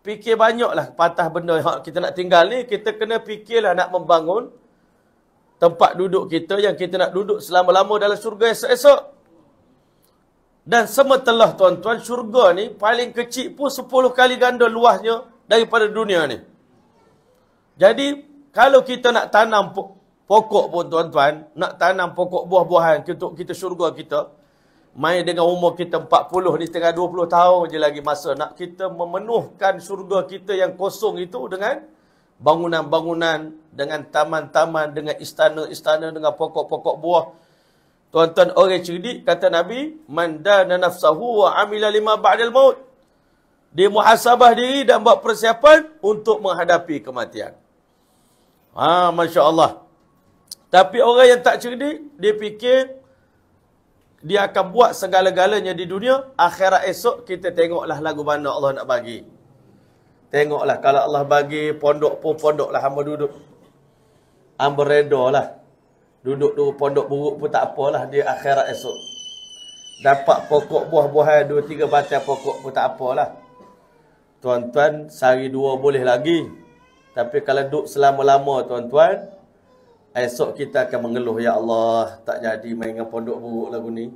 fikir banyaklah patah benda yang kita nak tinggal ni. Kita kena fikirlah nak membangun tempat duduk kita yang kita nak duduk selama-lama dalam syurga esok-esok. Dan semetelah tuan-tuan, syurga ni paling kecil pun 10 kali ganda luasnya daripada dunia ni. Jadi, kalau kita nak tanam pokok pun tuan-tuan, nak tanam pokok buah-buahan untuk kita syurga kita, main dengan umur kita 40 ni tengah 20 tahun je lagi masa nak kita memenuhkan syurga kita yang kosong itu dengan bangunan-bangunan, dengan taman-taman, dengan istana-istana, dengan pokok-pokok buah. Tuan-tuan orang cerdik kata Nabi, man dana nafsahu wa amila lima ba'dal maut. Dia muhasabah diri dan buat persiapan untuk menghadapi kematian. Ha, Masya Allah. Tapi orang yang tak cerdik, dia fikir dia akan buat segala-galanya di dunia, akhirat esok kita tengoklah lagu mana Allah nak bagi. Tengoklah kalau Allah bagi pondok pun pondok lah hamba duduk. Hamba reda lah. Duduk tu pondok buruk pun tak apalah dia akhirat esok. Dapat pokok buah-buahan dua tiga batang pokok pun tak apalah. Tuan-tuan, sehari dua boleh lagi. Tapi kalau duduk selama-lama tuan-tuan, Esok kita akan mengeluh, Ya Allah, tak jadi main dengan pondok buruk lagu ni.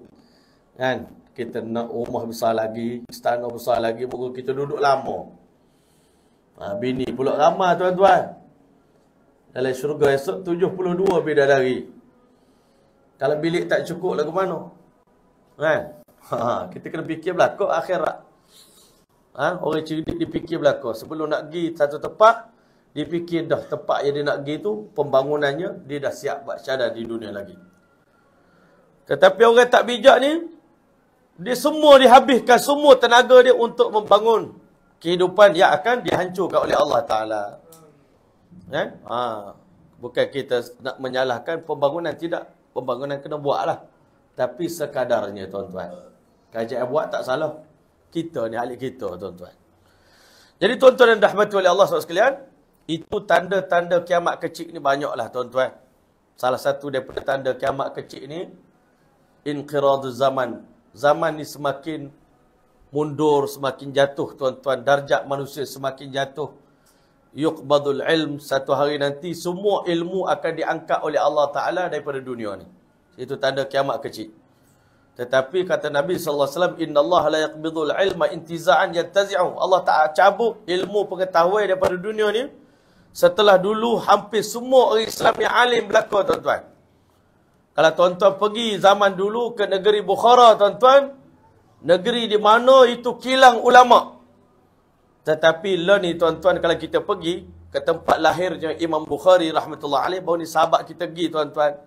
Kan? Kita nak rumah besar lagi, istana besar lagi, pukul kita duduk lama. Ha, bini pula ramah tuan-tuan. Dalam syurga esok 72 bidadari. Kalau bilik tak cukup lagu mana? Kan? Ha, kita kena fikir belakang akhirat. Ha, orang cerdik dipikir belakang. Sebelum nak pergi satu tempat, dia fikir dah tempat yang dia nak pergi tu, pembangunannya, dia dah siap buat syadar di dunia lagi. Tetapi orang tak bijak ni, dia semua dihabiskan semua tenaga dia untuk membangun kehidupan yang akan dihancurkan oleh Allah Ta'ala. Eh? Ha. Bukan kita nak menyalahkan pembangunan, tidak. Pembangunan kena buat lah. Tapi sekadarnya tuan-tuan. Kajian buat tak salah. Kita ni, ahli kita tuan-tuan. Jadi tuan-tuan dan rahmati oleh Allah SWT itu tanda-tanda kiamat kecil ni banyaklah tuan-tuan. Salah satu daripada tanda kiamat kecil ni inqiraduz zaman. Zaman ni semakin mundur, semakin jatuh tuan-tuan. Darjat manusia semakin jatuh. Yuqbadul ilm satu hari nanti semua ilmu akan diangkat oleh Allah Taala daripada dunia ni. Itu tanda kiamat kecil. Tetapi kata Nabi sallallahu alaihi wasallam innallaha la yaqbidul ilma intiza'an yantazi'u. Allah tak cabut ilmu pengetahuan daripada dunia ni Setelah dulu hampir semua orang Islam yang alim berlaku tuan-tuan. Kalau tuan-tuan pergi zaman dulu ke negeri Bukhara tuan-tuan. Negeri di mana itu kilang ulama. Tetapi lah ni tuan-tuan kalau kita pergi ke tempat lahirnya Imam Bukhari rahmatullah alaih. Bahawa ni sahabat kita pergi tuan-tuan.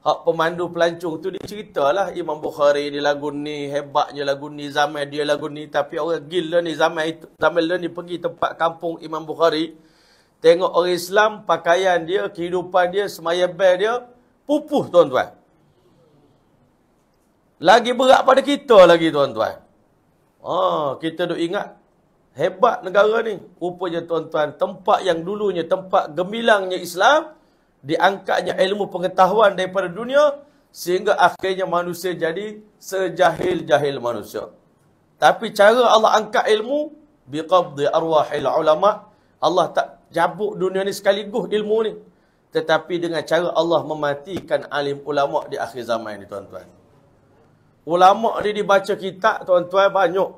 Hak pemandu pelancong tu dia ceritalah Imam Bukhari ni lagu ni hebatnya lagu ni zaman dia lagu ni tapi orang gila ni zaman itu zaman ni pergi tempat kampung Imam Bukhari Tengok orang Islam, pakaian dia, kehidupan dia, semaya bel dia, pupuh tuan-tuan. Lagi berat pada kita lagi tuan-tuan. Oh, kita duk ingat, hebat negara ni. Rupanya tuan-tuan, tempat yang dulunya tempat gemilangnya Islam, diangkatnya ilmu pengetahuan daripada dunia, sehingga akhirnya manusia jadi sejahil-jahil manusia. Tapi cara Allah angkat ilmu, biqabdi arwahil ulama' Allah tak jabuk dunia ni sekaligus ilmu ni. Tetapi dengan cara Allah mematikan alim ulama' di akhir zaman ni tuan-tuan. Ulama' dia dibaca kitab tuan-tuan banyak.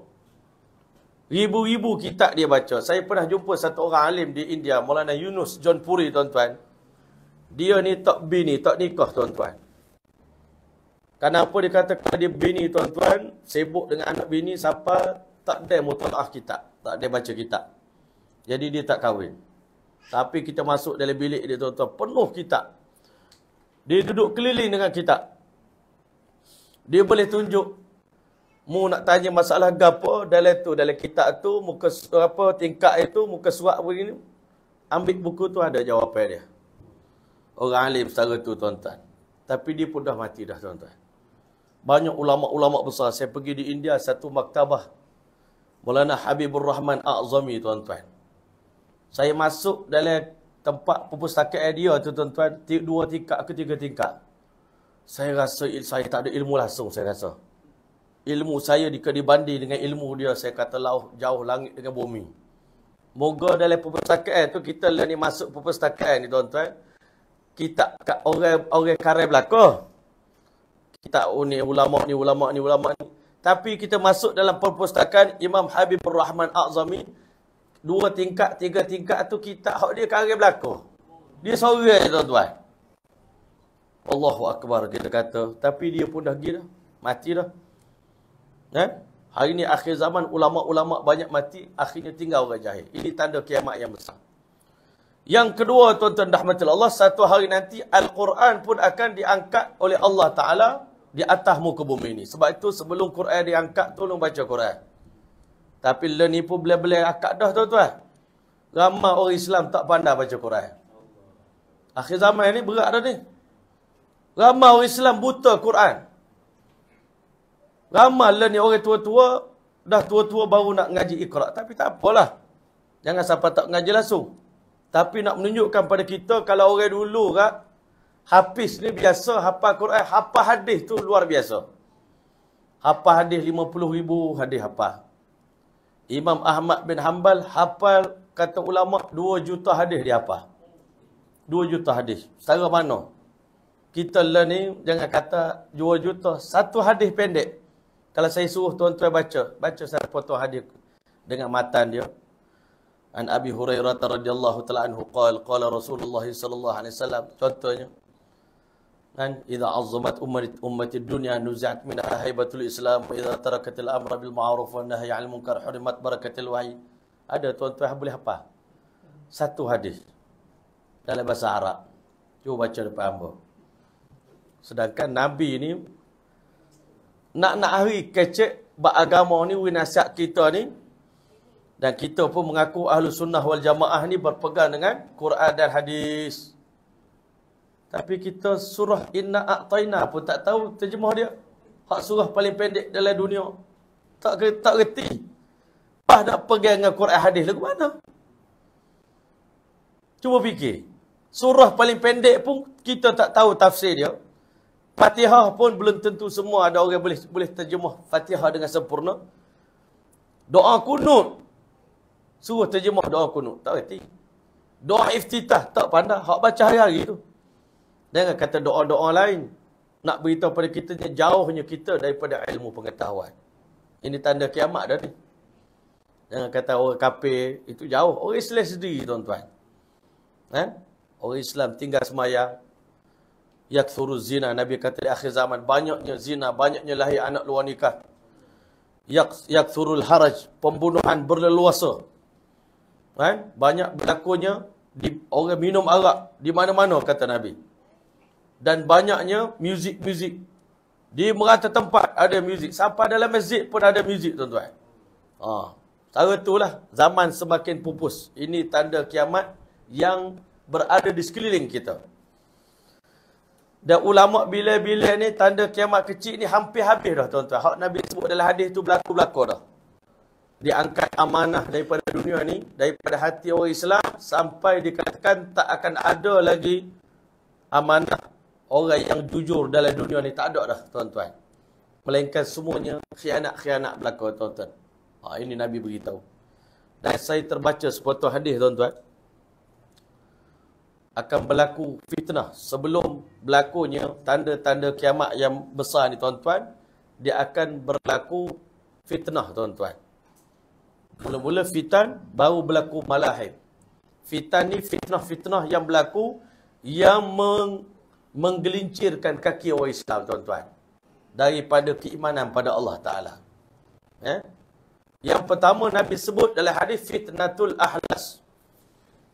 Ribu-ribu kitab dia baca. Saya pernah jumpa satu orang alim di India, Maulana Yunus John Puri tuan-tuan. Dia ni tak bini, tak nikah tuan-tuan. Kenapa dia kata dia bini tuan-tuan, sibuk dengan anak bini siapa tak ada mutalaah kitab, tak ada baca kitab. Jadi dia tak kahwin. Tapi kita masuk dalam bilik dia tuan-tuan, penuh kitab. Dia duduk keliling dengan kitab. Dia boleh tunjuk mu nak tanya masalah gapo dalam tu dalam kitab tu muka apa tingkat itu muka surat begini ambil buku tu ada jawapan dia. Orang alim secara tu tuan-tuan. Tapi dia pun dah mati dah tuan-tuan. Banyak ulama-ulama besar. Saya pergi di India satu maktabah. Maulana Habibur Rahman A'zami tuan-tuan. Saya masuk dalam tempat perpustakaan dia tu tuan-tuan. Dua tingkat ke tiga tingkat. Saya rasa saya tak ada ilmu langsung saya rasa. Ilmu saya dibanding dengan ilmu dia. Saya kata lauh jauh langit dengan bumi. Moga dalam perpustakaan tu kita lah ni masuk perpustakaan ni tuan-tuan. Kita orang orang karai belakang kita oh ni ulama ni ulama ni ulama ni tapi kita masuk dalam perpustakaan Imam Habibur Rahman Azami dua tingkat tiga tingkat tu kita hak dia karya belaka dia seorang tuan-tuan Allahu akbar kita kata tapi dia pun dah gila mati dah eh hari ni akhir zaman ulama-ulama banyak mati akhirnya tinggal orang jahil ini tanda kiamat yang besar yang kedua tuan-tuan rahmatul Allah satu hari nanti Al-Quran pun akan diangkat oleh Allah Taala di atas muka bumi ini. Sebab itu sebelum Quran diangkat, tolong baca Quran. Tapi le ni pun boleh-boleh akad dah tuan-tuan. Ramai orang Islam tak pandai baca Quran. Akhir zaman ni berat dah ni. Ramai orang Islam buta Quran. Ramai le ni orang tua-tua, dah tua-tua baru nak ngaji ikhrak. Tapi tak apalah. Jangan sampai tak ngaji langsung. Tapi nak menunjukkan pada kita, kalau orang dulu kak, Hafiz ni biasa hafal Quran, hafal hadis tu luar biasa. Hafal hadis 50 ribu hadis hafal. Imam Ahmad bin Hanbal hafal kata ulama 2 juta hadis dia hafal. 2 juta hadis. Secara mana? Kita learn ni jangan kata 2 juta, satu hadis pendek. Kalau saya suruh tuan-tuan baca, baca satu potong hadis dengan matan dia. An Abi Hurairah radhiyallahu taala anhu qala qala Rasulullah sallallahu alaihi wasallam contohnya kan idza azzamat ummati ummati dunya nuzi'at min haibatul islam wa idza tarakatil amra bil ma'ruf wan nahyi 'anil munkar hurimat barakatil wahyi ada tuan-tuan boleh apa satu hadis dalam bahasa Arab cuba baca depan hamba sedangkan nabi ni nak nak hari kecek bab agama ni nasihat kita ni dan kita pun mengaku ahlu sunnah wal jamaah ni berpegang dengan Quran dan hadis tapi kita surah Inna A'tayna pun tak tahu terjemah dia. Hak surah paling pendek dalam dunia. Tak tak reti. Pas nak pegang dengan Quran hadis lagu mana? Cuba fikir. Surah paling pendek pun kita tak tahu tafsir dia. Fatihah pun belum tentu semua ada orang boleh boleh terjemah Fatihah dengan sempurna. Doa kunut. Suruh terjemah doa kunut. Tak reti. Doa iftitah tak pandai. Hak baca hari-hari tu. Jangan kata doa-doa lain. Nak beritahu pada kita jauhnya kita daripada ilmu pengetahuan. Ini tanda kiamat dah ni. Jangan kata orang kafir itu jauh. Orang Islam sendiri tuan-tuan. Eh? Orang Islam tinggal semayang. Yakthuru zina. Nabi kata di akhir zaman. Banyaknya zina. Banyaknya lahir anak luar nikah. Yakthurul haraj. Pembunuhan berleluasa. Eh? Banyak berlakunya. Di, orang minum arak. Di mana-mana kata Nabi dan banyaknya muzik-muzik. Di merata tempat ada muzik. Sampai dalam masjid pun ada muzik tuan-tuan. Ha. Cara itulah zaman semakin pupus. Ini tanda kiamat yang berada di sekeliling kita. Dan ulama bila-bila ni tanda kiamat kecil ni hampir habis dah tuan-tuan. Hak Nabi sebut dalam hadis tu berlaku-berlaku dah. Diangkat amanah daripada dunia ni, daripada hati orang Islam sampai dikatakan tak akan ada lagi amanah orang yang jujur dalam dunia ni tak ada dah tuan-tuan. Melainkan semuanya khianat-khianat berlaku tuan-tuan. Ha, ini Nabi beritahu. Dan saya terbaca sepotong hadis tuan-tuan. Akan berlaku fitnah sebelum berlakunya tanda-tanda kiamat yang besar ni tuan-tuan. Dia akan berlaku fitnah tuan-tuan. Mula-mula fitan baru berlaku malahib. Fitan ni fitnah-fitnah yang berlaku yang meng, menggelincirkan kaki orang Islam tuan-tuan daripada keimanan pada Allah Taala. Eh? Yang pertama Nabi sebut dalam hadis fitnatul ahlas.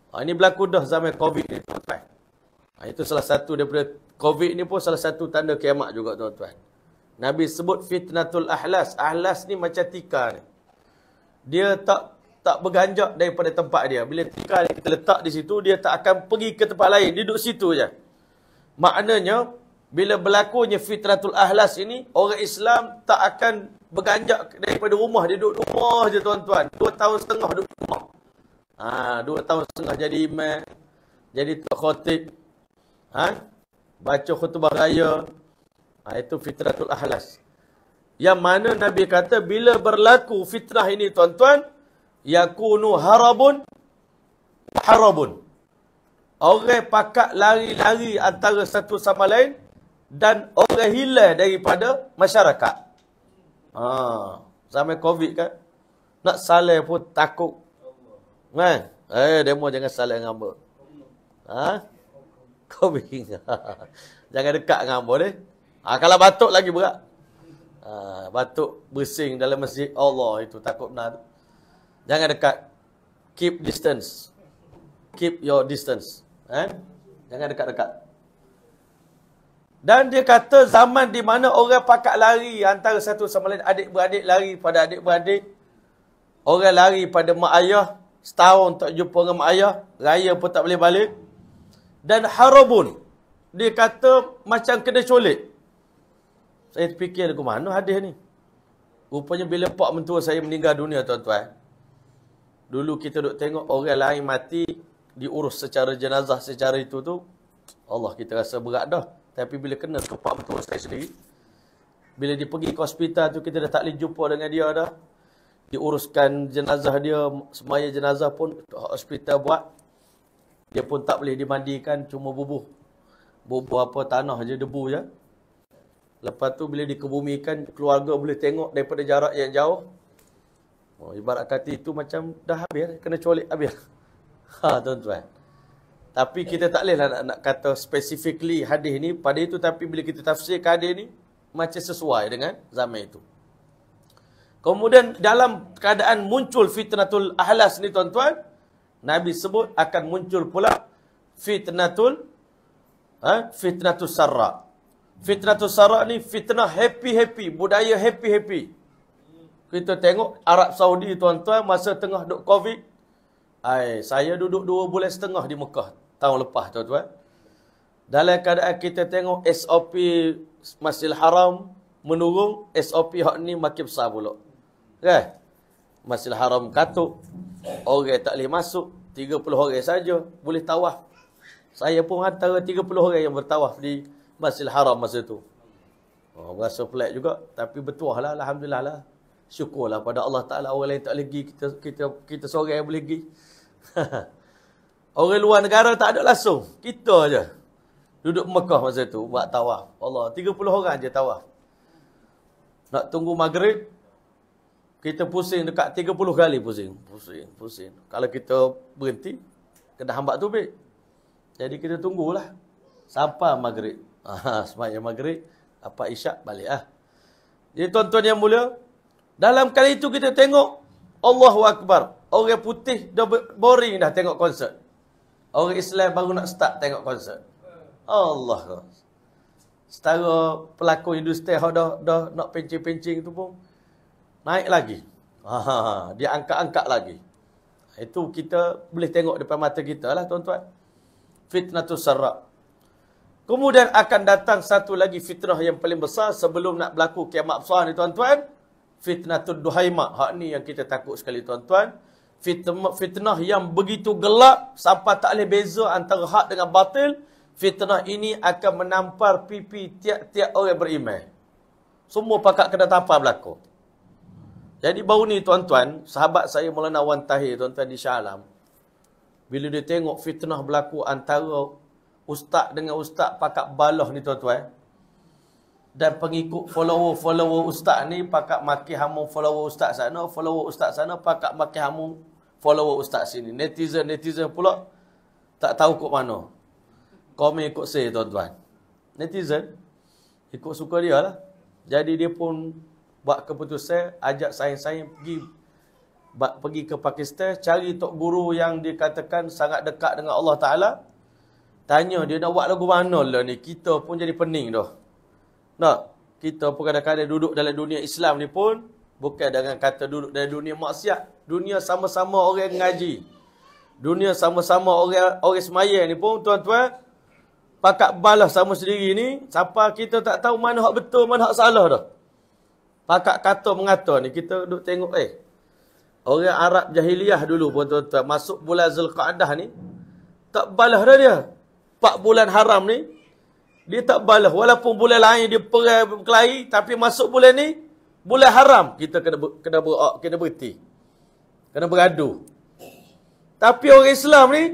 Ha, ini berlaku dah zaman Covid ni tuan-tuan. Ha, itu salah satu daripada Covid ni pun salah satu tanda kiamat juga tuan-tuan. Nabi sebut fitnatul ahlas. Ahlas ni macam tika ni. Dia tak tak berganjak daripada tempat dia. Bila tika ni kita letak di situ, dia tak akan pergi ke tempat lain. Dia duduk situ je. Maknanya, bila berlakunya fitratul ahlas ini, orang Islam tak akan berganjak daripada rumah. Dia duduk rumah je tuan-tuan. Dua tahun setengah duduk rumah. Ha, dua tahun setengah jadi imam. Jadi khotib. Ha? Baca khutbah raya. Ha, itu fitratul ahlas. Yang mana Nabi kata, bila berlaku fitrah ini tuan-tuan, yakunu harabun harabun. Orang pakat lari-lari antara satu sama lain dan orang hilang daripada masyarakat. Ha, zaman Covid kan. Nak salah pun takut. Kan? Eh, demo jangan salah dengan hamba. Ha? Covid. jangan dekat dengan hamba deh. Ha, kalau batuk lagi berat. Ha, batuk bersing dalam masjid. Allah itu takut benar. Jangan dekat. Keep distance. Keep your distance. Eh? Jangan dekat-dekat. Dan dia kata zaman di mana orang pakat lari antara satu sama lain. Adik-beradik lari pada adik-beradik. Orang lari pada mak ayah. Setahun tak jumpa dengan mak ayah. Raya pun tak boleh balik. Dan harabun. Dia kata macam kena colik. Saya fikir ke mana hadis ni. Rupanya bila pak mentua saya meninggal dunia tuan-tuan. Dulu kita duk tengok orang lain mati diurus secara jenazah secara itu tu Allah kita rasa berat dah. Tapi bila kena ke pak mentua saya sendiri bila dia pergi ke hospital tu kita dah tak boleh jumpa dengan dia dah. Diuruskan jenazah dia, semaya jenazah pun hospital buat. Dia pun tak boleh dimandikan, cuma bubuh. Bubuh apa tanah je, debu je. Lepas tu bila dikebumikan, keluarga boleh tengok daripada jarak yang jauh. Oh, ibarat kata itu macam dah habis, kena colik habis. Ha, tuan-tuan. Tapi kita tak boleh nak, nak kata specifically hadis ni pada itu. Tapi bila kita tafsirkan hadis ni, macam sesuai dengan zaman itu. Kemudian dalam keadaan muncul fitnatul ahlas ni tuan-tuan, Nabi sebut akan muncul pula fitnatul ha, fitnatul sarra. Fitnatul sarra ni fitnah happy-happy, budaya happy-happy. Kita tengok Arab Saudi tuan-tuan masa tengah duk Covid. Ai, saya duduk dua bulan setengah di Mekah tahun lepas tuan-tuan. Dalam keadaan kita tengok SOP Masjidil Haram menurun, SOP hak ni makin besar pula. Kan? Masjidil Haram katuk. Orang tak boleh masuk. 30 orang saja boleh tawaf. Saya pun antara 30 orang yang bertawaf di Masjidil Haram masa tu. Oh, berasa pelik juga. Tapi betul lah. Alhamdulillah lah. Syukurlah pada Allah Ta'ala orang lain tak boleh pergi, kita, kita, kita seorang yang boleh pergi. orang luar negara tak ada langsung. Kita aja Duduk Mekah masa tu buat tawaf. Allah, 30 orang aja tawaf. Nak tunggu maghrib, kita pusing dekat 30 kali pusing. Pusing, pusing. Kalau kita berhenti, kena hambat tu tubik. Jadi kita tunggulah. Sampai maghrib. Ah, semayang maghrib, apa isyak, balik ah. Jadi tuan-tuan yang mulia, dalam kali itu kita tengok Allahu Akbar. Orang putih dah boring dah tengok konsert. Orang Islam baru nak start tengok konsert. Allah. Setara pelakon industri yang dah, dah nak pencing-pencing tu pun naik lagi. Ha, dia angkat-angkat lagi. Itu kita boleh tengok depan mata kita lah tuan-tuan. Fitnatul sarra. Kemudian akan datang satu lagi fitnah yang paling besar sebelum nak berlaku kiamat besar ni tuan-tuan fitnatul duhaimah. Hak ni yang kita takut sekali tuan-tuan. Fitnah, fitnah yang begitu gelap sampai tak boleh beza antara hak dengan batil. Fitnah ini akan menampar pipi tiap-tiap orang beriman. Semua pakat kena tampar berlaku. Jadi baru ni tuan-tuan, sahabat saya Maulana Wan Tahir tuan-tuan di Shah Alam. Bila dia tengok fitnah berlaku antara ustaz dengan ustaz pakat balah ni tuan-tuan dan pengikut follower-follower ustaz ni pakat maki hamu follower ustaz sana, follower ustaz sana pakat maki hamu follower ustaz sini. Netizen-netizen pula tak tahu kok mana. komen ikut saya tuan-tuan. Netizen ikut suka dia lah. Jadi dia pun buat keputusan ajak saya-saya pergi pergi ke Pakistan cari tok guru yang dikatakan sangat dekat dengan Allah Taala. Tanya dia nak buat lagu mana lah ni. Kita pun jadi pening dah. Nak kita pun kadang-kadang duduk dalam dunia Islam ni pun bukan dengan kata duduk dalam dunia maksiat. Dunia sama-sama orang ngaji. Dunia sama-sama orang orang semaya ni pun tuan-tuan pakat balas sama sendiri ni siapa kita tak tahu mana hak betul mana hak salah dah. Pakat kata mengata ni kita duduk tengok eh orang Arab jahiliah dulu pun tuan-tuan masuk bulan Zulqa'dah ni tak balas dah dia. 4 bulan haram ni dia tak balas walaupun bulan lain dia pergi berkelahi tapi masuk bulan ni bulan haram kita kena kena ber, kena berhenti. Kena beradu. Tapi orang Islam ni,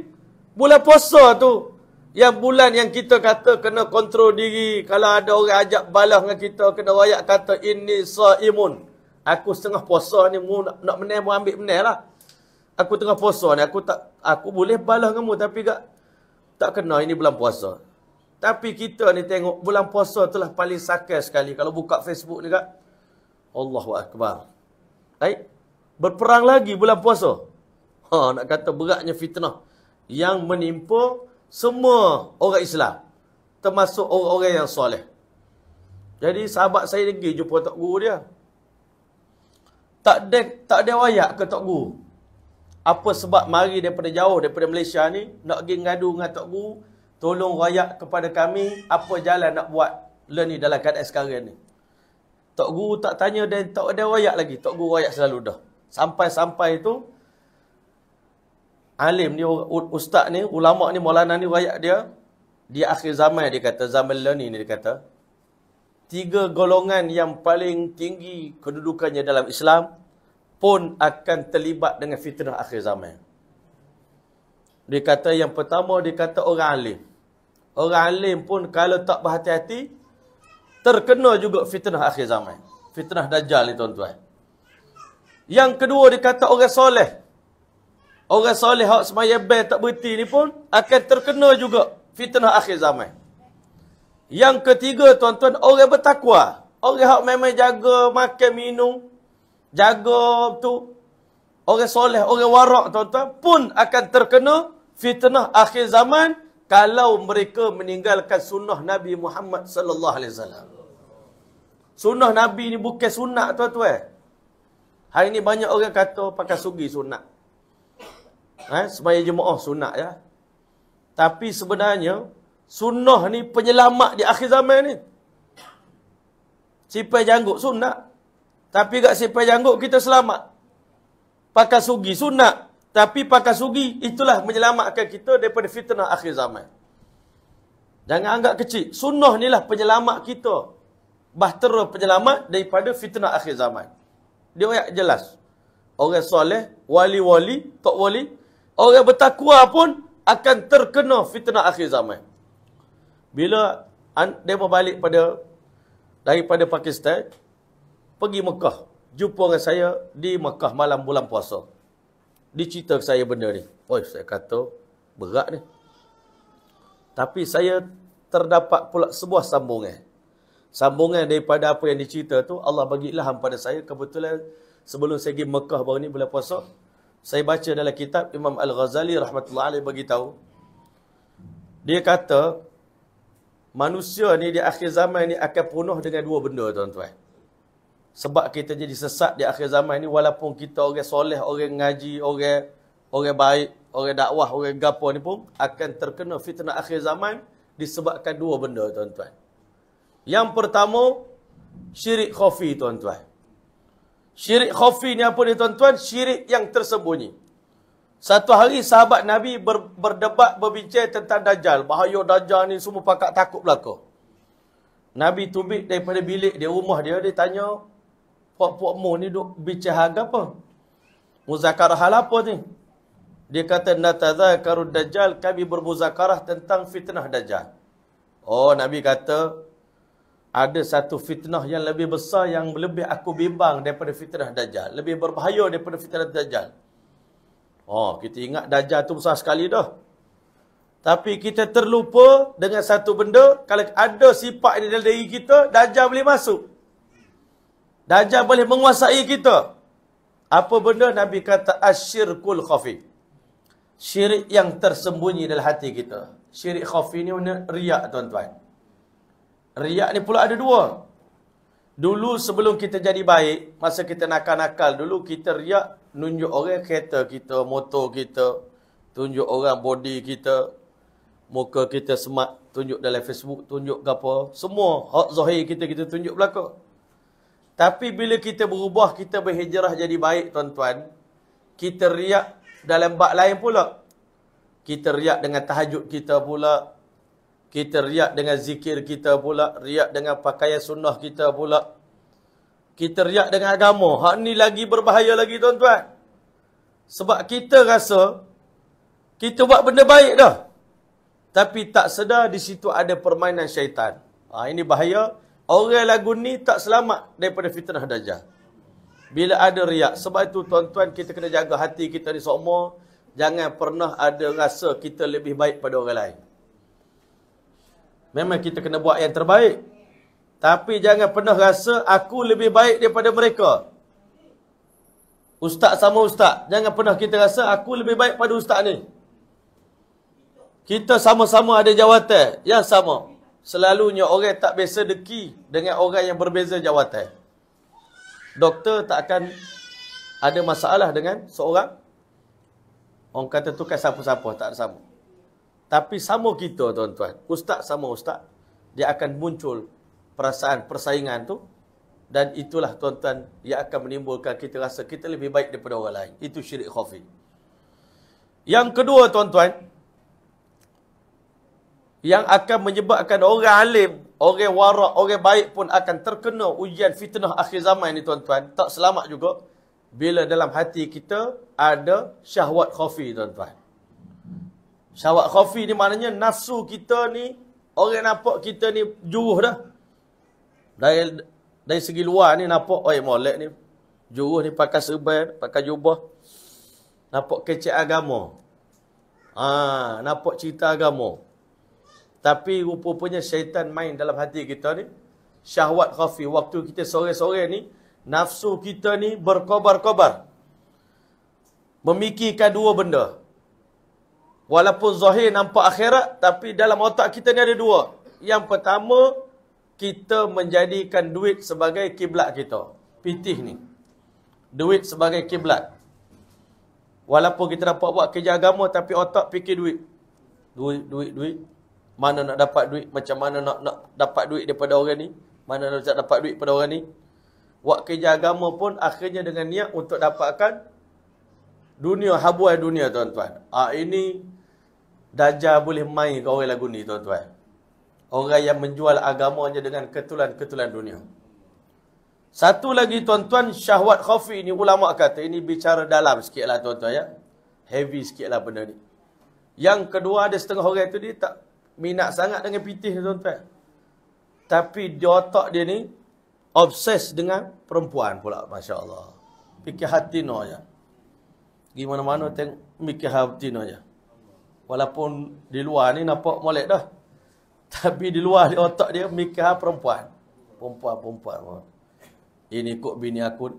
bulan puasa tu, yang bulan yang kita kata kena kontrol diri. Kalau ada orang ajak balas dengan kita, kena rakyat kata, ini sa'imun. Aku setengah puasa ni, mu nak, nak menang, mu ambil menang lah. Aku tengah puasa ni, aku tak aku boleh balas dengan mu, tapi tak, tak kena, ini bulan puasa. Tapi kita ni tengok, bulan puasa tu lah paling sakit sekali. Kalau buka Facebook ni kak, Allahu Akbar. Baik, berperang lagi bulan puasa. Ha, nak kata beratnya fitnah yang menimpa semua orang Islam. Termasuk orang-orang yang soleh. Jadi sahabat saya pergi jumpa Tok Guru dia. Tak ada tak ada wayak ke Tok Guru. Apa sebab mari daripada jauh daripada Malaysia ni nak pergi ngadu dengan Tok Guru, tolong wayak kepada kami apa jalan nak buat learn ni dalam keadaan sekarang ni. Tok Guru tak tanya dan tak ada wayak lagi. Tok Guru wayak selalu dah. Sampai-sampai tu alim ni ustaz ni ulama ni maulana ni rakyat dia di akhir zaman dia kata zaman learning ni dia kata tiga golongan yang paling tinggi kedudukannya dalam Islam pun akan terlibat dengan fitnah akhir zaman. Dia kata yang pertama dia kata orang alim. Orang alim pun kalau tak berhati-hati terkena juga fitnah akhir zaman. Fitnah dajjal ni tuan-tuan. Yang kedua dia kata orang soleh. Orang soleh hak semaya bel tak berhenti ni pun akan terkena juga fitnah akhir zaman. Yang ketiga tuan-tuan orang bertakwa. Orang hak memang jaga makan minum, jaga tu orang soleh, orang warak tuan-tuan pun akan terkena fitnah akhir zaman kalau mereka meninggalkan sunnah Nabi Muhammad sallallahu alaihi wasallam. Sunnah Nabi ni bukan sunat tuan-tuan. Hari ni banyak orang kata pakai sugi sunat. Eh, semaya jemaah sunat ya. Tapi sebenarnya sunnah ni penyelamat di akhir zaman ni. Sipai janggut sunat. Tapi kat sipai janggut kita selamat. Pakai sugi sunat. Tapi pakai sugi itulah menyelamatkan kita daripada fitnah akhir zaman. Jangan anggap kecil. Sunnah ni lah penyelamat kita. Bahtera penyelamat daripada fitnah akhir zaman. Dia ayat jelas. Orang soleh, wali-wali, tok wali, Orang bertakwa pun akan terkena fitnah akhir zaman. Bila dia balik pada daripada Pakistan, pergi Mekah. Jumpa dengan saya di Mekah malam bulan puasa. Dicerita saya benda ni. Oi, saya kata berat ni. Tapi saya terdapat pula sebuah sambungan. Sambungan daripada apa yang dicerita tu, Allah bagi ilham pada saya. Kebetulan sebelum saya pergi Mekah baru ni bulan puasa, saya baca dalam kitab Imam Al-Ghazali rahmatullahi alaih bagi tahu dia kata manusia ni di akhir zaman ni akan penuh dengan dua benda tuan-tuan. Sebab kita jadi sesat di akhir zaman ni walaupun kita orang soleh, orang ngaji, orang orang baik, orang dakwah, orang gapo ni pun akan terkena fitnah akhir zaman disebabkan dua benda tuan-tuan. Yang pertama syirik khafi tuan-tuan. Syirik khafi ni apa ni tuan-tuan? Syirik yang tersembunyi. Satu hari sahabat Nabi ber, berdebat, berbincang tentang Dajjal. Bahaya Dajjal ni semua pakat takut belakang. Nabi tubik daripada bilik dia, rumah dia, dia tanya, Puak-puak mu ni duk bincang harga apa? Muzakarah hal apa ni? Dia kata, Natazakaru Dajjal, kami bermuzakarah tentang fitnah Dajjal. Oh, Nabi kata, ada satu fitnah yang lebih besar yang lebih aku bimbang daripada fitnah Dajjal. Lebih berbahaya daripada fitnah Dajjal. Oh, kita ingat Dajjal tu besar sekali dah. Tapi kita terlupa dengan satu benda, kalau ada sifat ini dalam diri kita, Dajjal boleh masuk. Dajjal boleh menguasai kita. Apa benda Nabi kata asyirkul khafi. Syirik yang tersembunyi dalam hati kita. Syirik khafi ni? Riak tuan-tuan. Riak ni pula ada dua. Dulu sebelum kita jadi baik, masa kita nakal-nakal, dulu kita riak nunjuk orang kereta kita, motor kita, tunjuk orang body kita, muka kita semat, tunjuk dalam Facebook, tunjuk ke apa. Semua hak zahir kita, kita tunjuk belakang. Tapi bila kita berubah, kita berhijrah jadi baik tuan-tuan, kita riak dalam bak lain pula. Kita riak dengan tahajud kita pula. Kita riak dengan zikir kita pula. Riak dengan pakaian sunnah kita pula. Kita riak dengan agama. Hak ni lagi berbahaya lagi tuan-tuan. Sebab kita rasa kita buat benda baik dah. Tapi tak sedar di situ ada permainan syaitan. Ha, ini bahaya. Orang lagu ni tak selamat daripada fitnah dajjal. Bila ada riak. Sebab itu tuan-tuan kita kena jaga hati kita ni semua. Jangan pernah ada rasa kita lebih baik pada orang lain. Memang kita kena buat yang terbaik. Tapi jangan pernah rasa aku lebih baik daripada mereka. Ustaz sama ustaz. Jangan pernah kita rasa aku lebih baik pada ustaz ni. Kita sama-sama ada jawatan yang sama. Selalunya orang tak biasa deki dengan orang yang berbeza jawatan. Doktor tak akan ada masalah dengan seorang. Orang kata tu kan siapa-siapa, tak ada sama. Tapi sama kita tuan-tuan. Ustaz sama ustaz. Dia akan muncul perasaan persaingan tu. Dan itulah tuan-tuan yang akan menimbulkan kita rasa kita lebih baik daripada orang lain. Itu syirik khafi. Yang kedua tuan-tuan yang akan menyebabkan orang alim, orang warak, orang baik pun akan terkena ujian fitnah akhir zaman ini tuan-tuan. Tak selamat juga bila dalam hati kita ada syahwat khafi tuan-tuan. Syahwat khafi ni maknanya nafsu kita ni, orang nampak kita ni juruh dah. Dari, dari segi luar ni nampak, oi molek ni. Juruh ni pakai serban, pakai jubah. Nampak kecek agama. Ah, nampak cerita agama. Tapi rupa-rupanya syaitan main dalam hati kita ni. Syahwat khafi. Waktu kita sore-sore ni. Nafsu kita ni berkobar-kobar. Memikirkan dua benda. Walaupun zahir nampak akhirat. Tapi dalam otak kita ni ada dua. Yang pertama. Kita menjadikan duit sebagai kiblat kita. Pitih ni. Duit sebagai kiblat. Walaupun kita dapat buat kerja agama. Tapi otak fikir duit. Duit, duit, duit. Mana nak dapat duit, macam mana nak nak dapat duit daripada orang ni. Mana nak dapat duit daripada orang ni. Buat kerja agama pun akhirnya dengan niat untuk dapatkan dunia, habuai dunia tuan-tuan. Ah Ini Dajjal boleh main ke orang lagu ni tuan-tuan. Orang yang menjual agamanya dengan ketulan-ketulan dunia. Satu lagi tuan-tuan, syahwat khafi ni ulama kata, ini bicara dalam sikit lah tuan-tuan ya. Heavy sikit lah benda ni. Yang kedua ada setengah orang tu dia tak minat sangat dengan pitih tuan-tuan. Tapi di otak dia ni obses dengan perempuan pula masya-Allah. Fikir hati no aja. Gimana mana tengok mikir hati no aja. Walaupun di luar ni nampak molek dah. Tapi di luar di otak dia mikir perempuan. Perempuan-perempuan. Ini kok bini aku.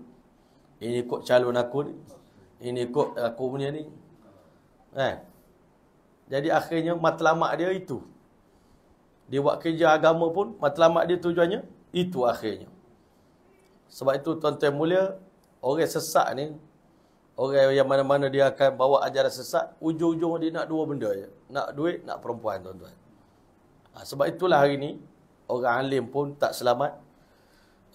Ini kok calon aku. Ini kok aku punya ni. Eh. Jadi akhirnya matlamat dia itu. Dia buat kerja agama pun, matlamat dia tujuannya, itu akhirnya. Sebab itu tuan-tuan mulia, orang sesat ni, orang yang mana-mana dia akan bawa ajaran sesat, ujung-ujung dia nak dua benda je. Nak duit, nak perempuan tuan-tuan. Ha, sebab itulah hari ni, orang alim pun tak selamat.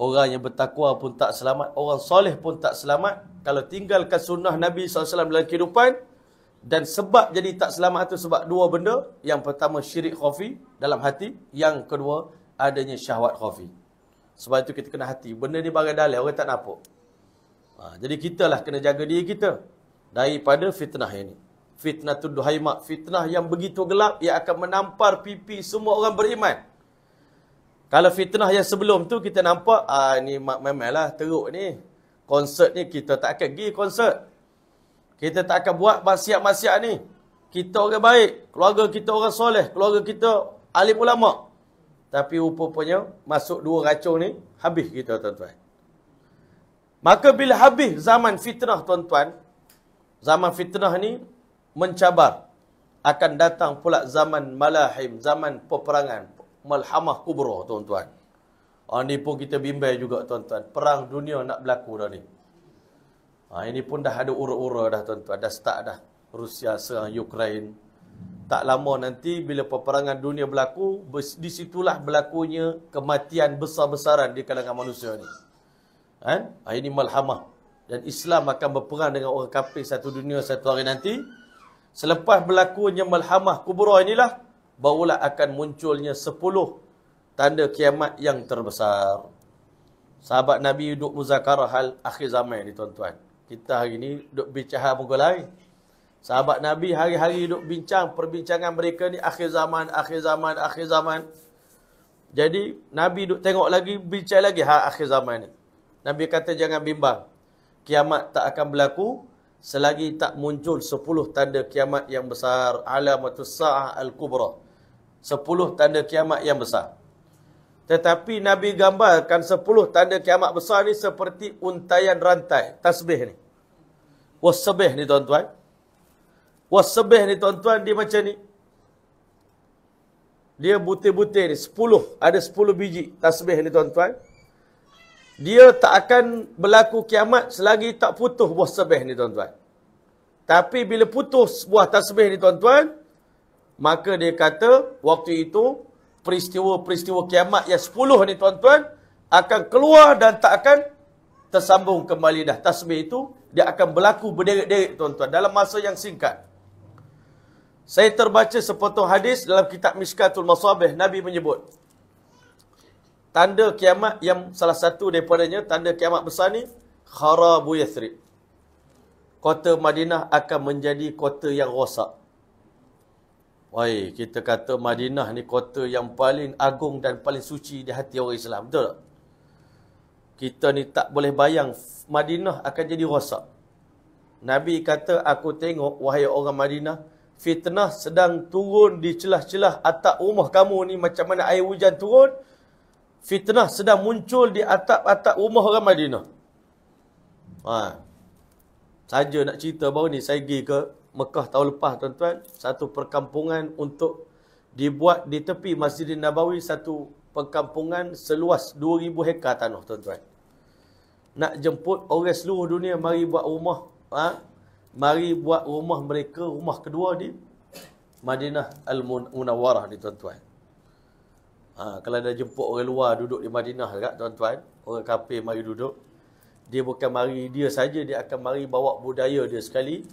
Orang yang bertakwa pun tak selamat. Orang soleh pun tak selamat. Kalau tinggalkan sunnah Nabi SAW dalam kehidupan, dan sebab jadi tak selamat itu sebab dua benda. Yang pertama syirik khafi dalam hati. Yang kedua adanya syahwat khafi. Sebab itu kita kena hati. Benda ni bagai dalil orang tak nampak. Ha, jadi kita lah kena jaga diri kita. Daripada fitnah ini. Fitnah tu duhaimak. Fitnah yang begitu gelap. Yang akan menampar pipi semua orang beriman. Kalau fitnah yang sebelum tu kita nampak. Ah ni memanglah teruk ni. Konsert ni kita tak akan pergi konsert. Kita tak akan buat maksiat-maksiat ni. kita orang baik, keluarga kita orang soleh, keluarga kita alim ulama. Tapi rupanya masuk dua racun ni, habis kita tuan-tuan. Maka bila habis zaman fitnah tuan-tuan, zaman fitnah ni mencabar. Akan datang pula zaman malahim, zaman peperangan, malhamah kubro tuan-tuan. Oh, ni pun kita bimbang juga tuan-tuan. Perang dunia nak berlaku dah ni. Ha, ini pun dah ada ura-ura dah tuan-tuan. Dah start dah. Rusia serang Ukraine. Tak lama nanti bila peperangan dunia berlaku, di situlah berlakunya kematian besar-besaran di kalangan manusia ni. Kan? Ha, ini malhamah. Dan Islam akan berperang dengan orang kafir satu dunia satu hari nanti. Selepas berlakunya malhamah kubura inilah, barulah akan munculnya sepuluh tanda kiamat yang terbesar. Sahabat Nabi duduk muzakarah hal akhir zaman ni tuan-tuan. Kita hari ni duduk bincang muka lain. Sahabat Nabi hari-hari duduk bincang perbincangan mereka ni akhir zaman, akhir zaman, akhir zaman. Jadi Nabi duduk tengok lagi, bincang lagi hal akhir zaman ni. Nabi kata jangan bimbang. Kiamat tak akan berlaku selagi tak muncul sepuluh tanda kiamat yang besar. Alamatus sa'ah al-kubra. Sepuluh tanda kiamat yang besar. Tetapi Nabi gambarkan sepuluh tanda kiamat besar ni seperti untayan rantai. Tasbih ni. Wasabih ni tuan-tuan. Wasabih ni tuan-tuan dia macam ni. Dia butir-butir ni. Sepuluh. Ada sepuluh biji tasbih ni tuan-tuan. Dia tak akan berlaku kiamat selagi tak putus buah sebeh ni tuan-tuan. Tapi bila putus buah tasbih ni tuan-tuan, maka dia kata waktu itu peristiwa-peristiwa kiamat yang sepuluh ni tuan-tuan akan keluar dan tak akan tersambung kembali dah. Tasbih itu dia akan berlaku berderet-deret tuan-tuan dalam masa yang singkat. Saya terbaca sepotong hadis dalam kitab Mishkatul Masabih. Nabi menyebut. Tanda kiamat yang salah satu daripadanya, tanda kiamat besar ni, Kharabu Yathrib. Kota Madinah akan menjadi kota yang rosak. Wai, kita kata Madinah ni kota yang paling agung dan paling suci di hati orang Islam. Betul tak? Kita ni tak boleh bayang Madinah akan jadi rosak. Nabi kata, aku tengok wahai orang Madinah, fitnah sedang turun di celah-celah atap rumah kamu ni macam mana air hujan turun. Fitnah sedang muncul di atap-atap rumah orang Madinah. Ha. Saja nak cerita baru ni, saya pergi ke Mekah tahun lepas tuan-tuan, satu perkampungan untuk dibuat di tepi Masjidin Nabawi satu perkampungan seluas 2000 hektar tanah tuan-tuan. Nak jemput orang seluruh dunia mari buat rumah, ha? mari buat rumah mereka, rumah kedua di Madinah Al-Munawwarah ni tuan-tuan. Ha, kalau dah jemput orang luar duduk di Madinah dekat tuan-tuan, orang kafir mari duduk, dia bukan mari dia saja, dia akan mari bawa budaya dia sekali,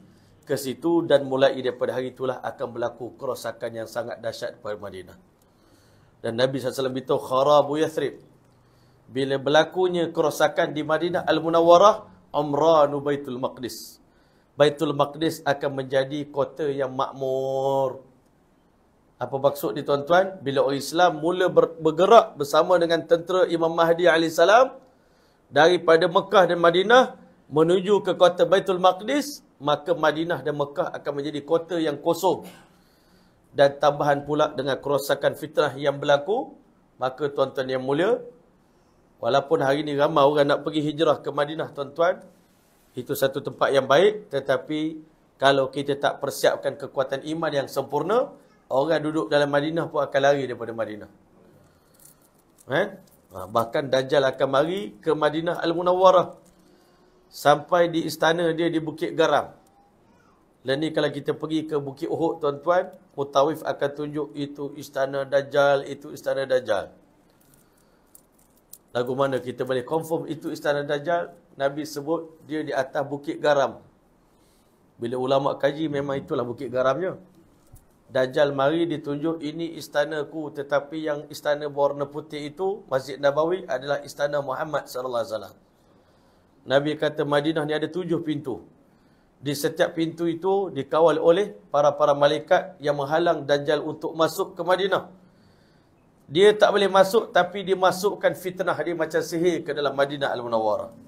ke situ dan mulai daripada hari itulah akan berlaku kerosakan yang sangat dahsyat pada Madinah. Dan Nabi SAW beritahu kharabu Yathrib. Bila berlakunya kerosakan di Madinah Al-Munawwarah, Umranu Baitul Maqdis. Baitul Maqdis akan menjadi kota yang makmur. Apa maksud ni tuan-tuan? Bila orang Islam mula bergerak bersama dengan tentera Imam Mahdi AS daripada Mekah dan Madinah menuju ke kota Baitul Maqdis, maka Madinah dan Mekah akan menjadi kota yang kosong. Dan tambahan pula dengan kerosakan fitrah yang berlaku, maka tuan-tuan yang mulia, walaupun hari ini ramai orang nak pergi hijrah ke Madinah, tuan-tuan, itu satu tempat yang baik, tetapi kalau kita tak persiapkan kekuatan iman yang sempurna, orang duduk dalam Madinah pun akan lari daripada Madinah. Eh? Bahkan Dajjal akan mari ke Madinah Al-Munawwarah sampai di istana dia di Bukit Garam. Dan ni kalau kita pergi ke Bukit Uhud tuan-tuan, Mutawif akan tunjuk itu istana Dajjal, itu istana Dajjal. Lagu mana kita boleh confirm itu istana Dajjal? Nabi sebut dia di atas Bukit Garam. Bila ulama kaji memang itulah Bukit Garamnya. Dajjal mari ditunjuk ini istanaku tetapi yang istana berwarna putih itu Masjid Nabawi adalah istana Muhammad sallallahu alaihi wasallam. Nabi kata Madinah ni ada tujuh pintu. Di setiap pintu itu dikawal oleh para-para malaikat yang menghalang Dajjal untuk masuk ke Madinah. Dia tak boleh masuk tapi dia masukkan fitnah dia macam sihir ke dalam Madinah Al-Munawwarah.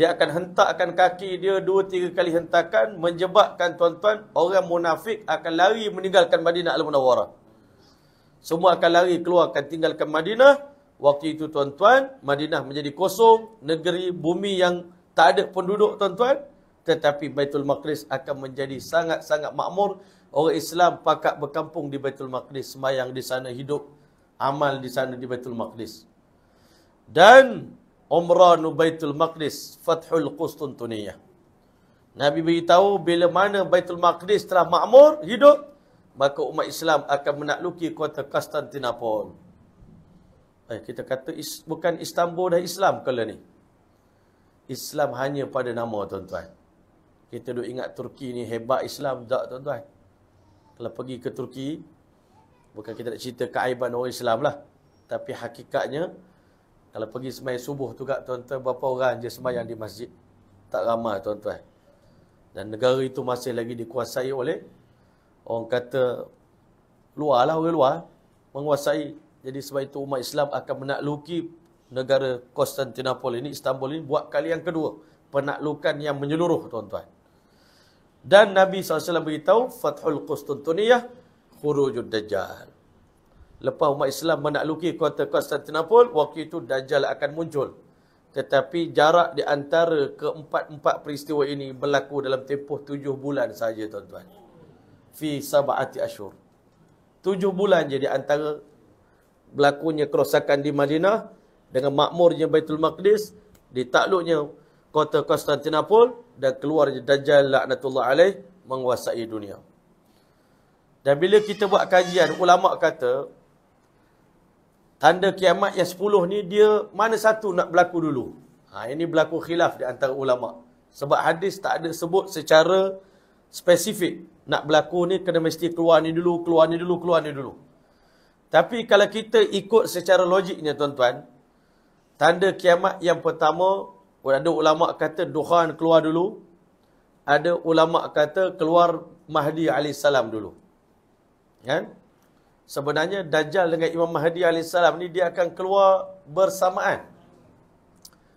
Dia akan hentakkan kaki dia dua tiga kali hentakan menjebakkan tuan-tuan orang munafik akan lari meninggalkan Madinah Al-Munawwarah. Semua akan lari keluar akan tinggalkan Madinah. Waktu itu tuan-tuan, Madinah menjadi kosong, negeri bumi yang tak ada penduduk tuan-tuan, tetapi Baitul Maqdis akan menjadi sangat-sangat makmur. Orang Islam pakat berkampung di Baitul Maqdis, semayang di sana hidup, amal di sana di Baitul Maqdis. Dan Umranu Baitul Maqdis Fathul Qustuntuniyah. Nabi beritahu bila mana Baitul Maqdis telah makmur hidup maka umat Islam akan menakluki kota Konstantinopel. Eh kita kata is, bukan Istanbul dah Islam kalau ni. Islam hanya pada nama tuan-tuan. Kita duk ingat Turki ni hebat Islam tak tuan-tuan. Kalau pergi ke Turki bukan kita nak cerita keaiban orang Islam lah. Tapi hakikatnya kalau pergi semayang subuh tu kat tuan-tuan, berapa orang je semayang di masjid? Tak ramai tuan-tuan. Dan negara itu masih lagi dikuasai oleh orang kata luar lah, orang luar menguasai. Jadi sebab itu umat Islam akan menakluki negara Konstantinopel ini, Istanbul ini buat kali yang kedua. Penaklukan yang menyeluruh tuan-tuan. Dan Nabi SAW beritahu, Fathul Konstantiniyah, Khurujud Dajjal. Lepas umat Islam menakluki kota Konstantinopel, waktu itu Dajjal akan muncul. Tetapi jarak di antara keempat-empat peristiwa ini berlaku dalam tempoh tujuh bulan saja tuan-tuan. Fi sab'ati asyur. Tujuh bulan je di antara berlakunya kerosakan di Madinah dengan makmurnya Baitul Maqdis, ditakluknya kota Konstantinopel dan keluarnya Dajjal laknatullah alaih menguasai dunia. Dan bila kita buat kajian, ulama kata Tanda kiamat yang sepuluh ni dia mana satu nak berlaku dulu. Ha, ini berlaku khilaf di antara ulama. Sebab hadis tak ada sebut secara spesifik. Nak berlaku ni kena mesti keluar ni dulu, keluar ni dulu, keluar ni dulu. Tapi kalau kita ikut secara logiknya tuan-tuan. Tanda kiamat yang pertama, ada ulama kata duhan keluar dulu. Ada ulama kata keluar Mahdi AS dulu. Kan? Sebenarnya Dajjal dengan Imam Mahdi AS ni dia akan keluar bersamaan.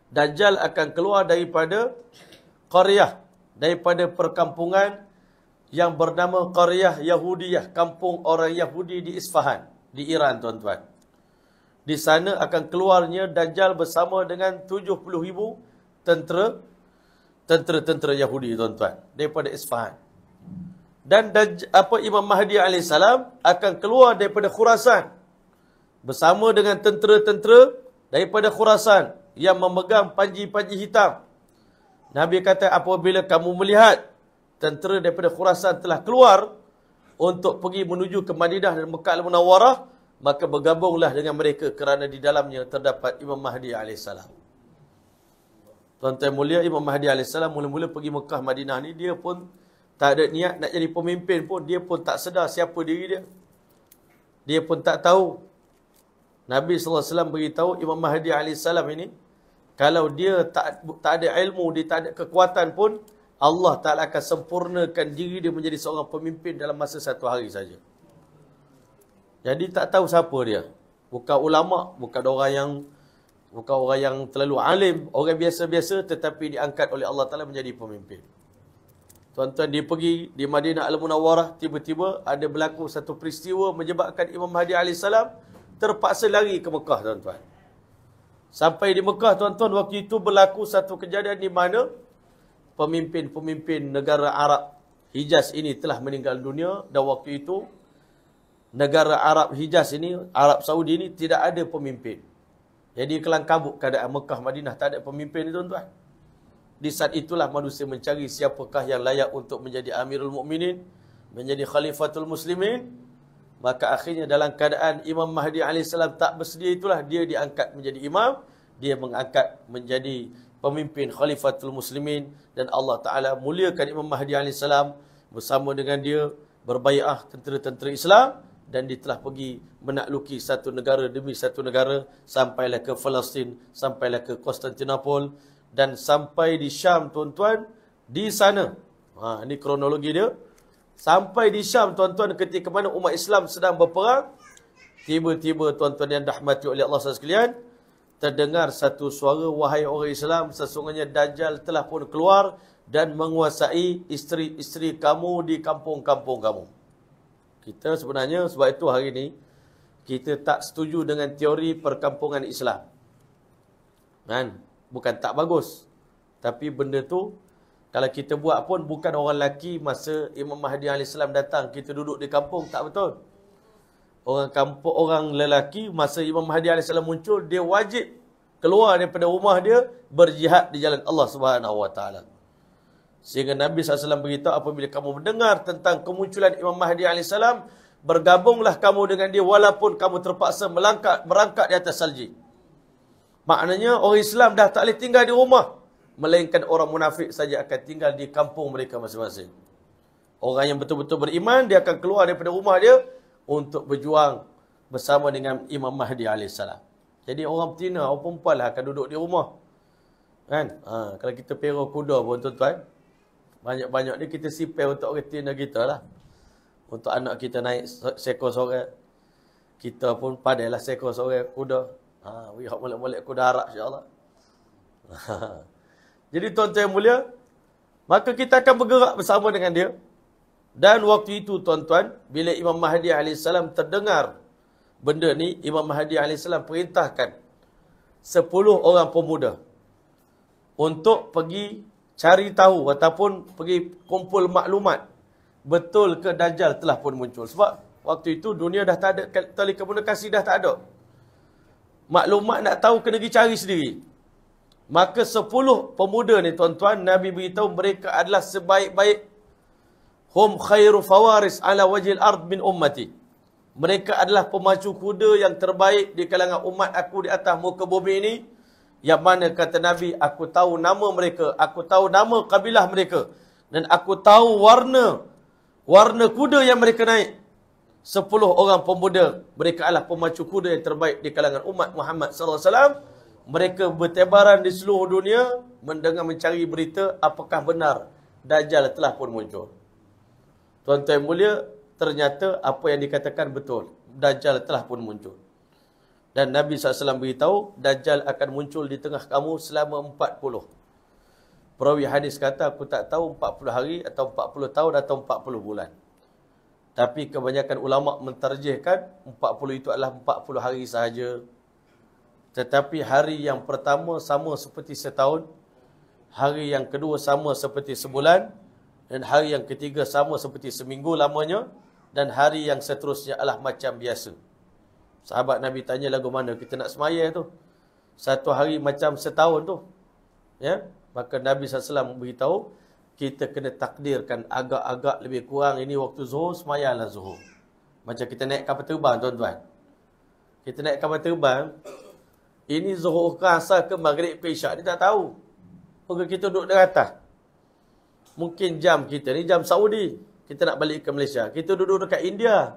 Dajjal akan keluar daripada Qaryah, daripada perkampungan yang bernama Qaryah Yahudiyah, kampung orang Yahudi di Isfahan, di Iran tuan-tuan. Di sana akan keluarnya Dajjal bersama dengan 70 ribu tentera tentera-tentera Yahudi tuan-tuan daripada Isfahan dan apa Imam Mahdi AS akan keluar daripada Khurasan bersama dengan tentera-tentera daripada Khurasan yang memegang panji-panji hitam. Nabi kata apabila kamu melihat tentera daripada Khurasan telah keluar untuk pergi menuju ke Madinah dan Mekah Al-Munawwarah, maka bergabunglah dengan mereka kerana di dalamnya terdapat Imam Mahdi AS. Tuan-tuan mulia, Imam Mahdi AS mula-mula pergi Mekah Madinah ni, dia pun tak ada niat nak jadi pemimpin pun, dia pun tak sedar siapa diri dia. Dia pun tak tahu. Nabi SAW beritahu Imam Mahdi AS ini, kalau dia tak tak ada ilmu, dia tak ada kekuatan pun, Allah Ta'ala akan sempurnakan diri dia menjadi seorang pemimpin dalam masa satu hari saja. Jadi tak tahu siapa dia. Bukan ulama, bukan orang yang bukan orang yang terlalu alim, orang biasa-biasa tetapi diangkat oleh Allah Ta'ala menjadi pemimpin. Tuan-tuan dia pergi di Madinah Al-Munawwarah tiba-tiba ada berlaku satu peristiwa menyebabkan Imam Mahdi AS terpaksa lari ke Mekah tuan-tuan. Sampai di Mekah tuan-tuan waktu itu berlaku satu kejadian di mana pemimpin-pemimpin negara Arab Hijaz ini telah meninggal dunia dan waktu itu negara Arab Hijaz ini, Arab Saudi ini tidak ada pemimpin. Jadi kelang kabut keadaan Mekah Madinah tak ada pemimpin tuan-tuan. Di saat itulah manusia mencari siapakah yang layak untuk menjadi Amirul Mukminin, menjadi Khalifatul Muslimin. Maka akhirnya dalam keadaan Imam Mahdi AS tak bersedia itulah dia diangkat menjadi imam. Dia mengangkat menjadi pemimpin Khalifatul Muslimin. Dan Allah Ta'ala muliakan Imam Mahdi AS bersama dengan dia berbaiah tentera-tentera Islam. Dan dia telah pergi menakluki satu negara demi satu negara. Sampailah ke Palestin, sampailah ke Konstantinopel dan sampai di Syam tuan-tuan di sana. Ha ini kronologi dia. Sampai di Syam tuan-tuan ketika mana umat Islam sedang berperang, tiba-tiba tuan-tuan yang dirahmati oleh Allah sekalian, terdengar satu suara wahai orang Islam sesungguhnya dajjal telah pun keluar dan menguasai isteri-isteri kamu di kampung-kampung kamu. Kita sebenarnya sebab itu hari ini kita tak setuju dengan teori perkampungan Islam. Kan? Bukan tak bagus. Tapi benda tu kalau kita buat pun bukan orang lelaki masa Imam Mahdi AS datang kita duduk di kampung tak betul. Orang kampung orang lelaki masa Imam Mahdi AS muncul dia wajib keluar daripada rumah dia berjihad di jalan Allah Taala. Sehingga Nabi SAW beritahu apabila kamu mendengar tentang kemunculan Imam Mahdi AS, bergabunglah kamu dengan dia walaupun kamu terpaksa melangkah, berangkat di atas salji. Maknanya orang Islam dah tak boleh tinggal di rumah. Melainkan orang munafik saja akan tinggal di kampung mereka masing-masing. Orang yang betul-betul beriman, dia akan keluar daripada rumah dia untuk berjuang bersama dengan Imam Mahdi AS. Jadi orang betina, orang perempuan lah akan duduk di rumah. Kan? Ha, kalau kita perah kuda pun tuan-tuan, banyak-banyak ni kita sipir untuk retina kita lah. Untuk anak kita naik seekor sore. Kita pun padailah seekor sore kuda. Ha, wihak molek-molek kuda harap insyaAllah. Jadi tuan-tuan yang mulia, maka kita akan bergerak bersama dengan dia. Dan waktu itu tuan-tuan, bila Imam Mahdi AS terdengar benda ni, Imam Mahdi AS perintahkan 10 orang pemuda untuk pergi cari tahu ataupun pergi kumpul maklumat betul ke Dajjal telah pun muncul. Sebab waktu itu dunia dah tak ada, telekomunikasi dah tak ada. Maklumat nak tahu kena pergi cari sendiri. Maka sepuluh pemuda ni tuan-tuan, Nabi beritahu mereka adalah sebaik-baik hum khairu fawaris ala wajil ard min ummati. Mereka adalah pemacu kuda yang terbaik di kalangan umat aku di atas muka bumi ini. Yang mana kata Nabi, aku tahu nama mereka, aku tahu nama kabilah mereka. Dan aku tahu warna, warna kuda yang mereka naik. Sepuluh orang pemuda, mereka adalah pemacu kuda yang terbaik di kalangan umat Muhammad SAW. Mereka bertebaran di seluruh dunia, mendengar mencari berita apakah benar Dajjal telah pun muncul. Tuan-tuan mulia, ternyata apa yang dikatakan betul. Dajjal telah pun muncul. Dan Nabi SAW beritahu, Dajjal akan muncul di tengah kamu selama 40. Perawi hadis kata, aku tak tahu 40 hari atau 40 tahun atau 40 bulan. Tapi kebanyakan ulama menterjihkan 40 itu adalah 40 hari sahaja. Tetapi hari yang pertama sama seperti setahun. Hari yang kedua sama seperti sebulan. Dan hari yang ketiga sama seperti seminggu lamanya. Dan hari yang seterusnya adalah macam biasa. Sahabat Nabi tanya lagu mana kita nak semaya tu. Satu hari macam setahun tu. Ya, Maka Nabi SAW beritahu, kita kena takdirkan agak-agak lebih kurang ini waktu zuhur, semayalah zuhur. Macam kita naik kapal terbang tuan-tuan. Kita naik kapal terbang, ini zuhur ke asal ke maghrib ke isyak, dia tak tahu. Maka kita duduk di atas. Mungkin jam kita ni jam Saudi. Kita nak balik ke Malaysia. Kita duduk dekat India.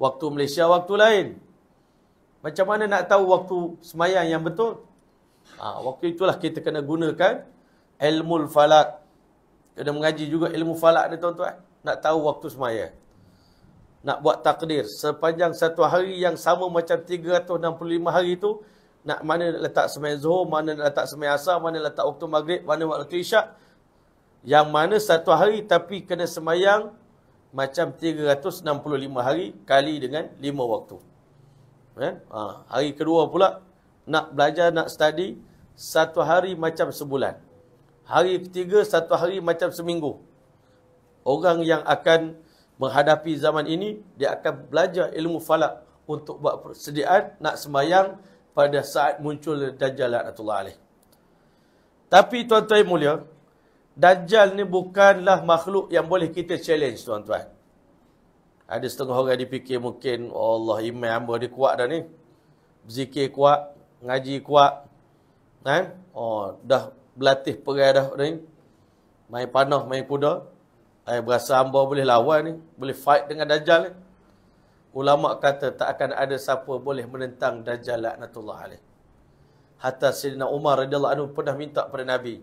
Waktu Malaysia, waktu lain. Macam mana nak tahu waktu semayang yang betul? Ha, waktu itulah kita kena gunakan ilmu falak. Kena mengaji juga ilmu falak ni tuan-tuan. Nak tahu waktu semayang. Nak buat takdir. Sepanjang satu hari yang sama macam 365 hari itu, nak mana nak letak semayang zuhur, mana nak letak semayang asar, mana letak waktu maghrib, mana waktu isyak. Yang mana satu hari tapi kena semayang macam 365 hari kali dengan 5 waktu. Kan? Ha, hari kedua pula nak belajar, nak study satu hari macam sebulan. Hari ketiga satu hari macam seminggu. Orang yang akan menghadapi zaman ini dia akan belajar ilmu falak untuk buat persediaan nak semayang pada saat muncul Dajjal laknatullah alaih. Tapi tuan-tuan mulia, Dajjal ni bukanlah makhluk yang boleh kita challenge tuan-tuan. Ada setengah orang dipikir mungkin oh Allah iman hamba dia kuat dah ni. Berzikir kuat, ngaji kuat. Kan? Oh, dah berlatih perai dah ni. Main panah, main kuda. Eh, berasa hamba boleh lawan ni. Boleh fight dengan Dajjal ni. Ulama kata tak akan ada siapa boleh menentang Dajjal laknatullah alaih. Hatta Sayyidina Umar radhiyallahu anhu pernah minta pada Nabi,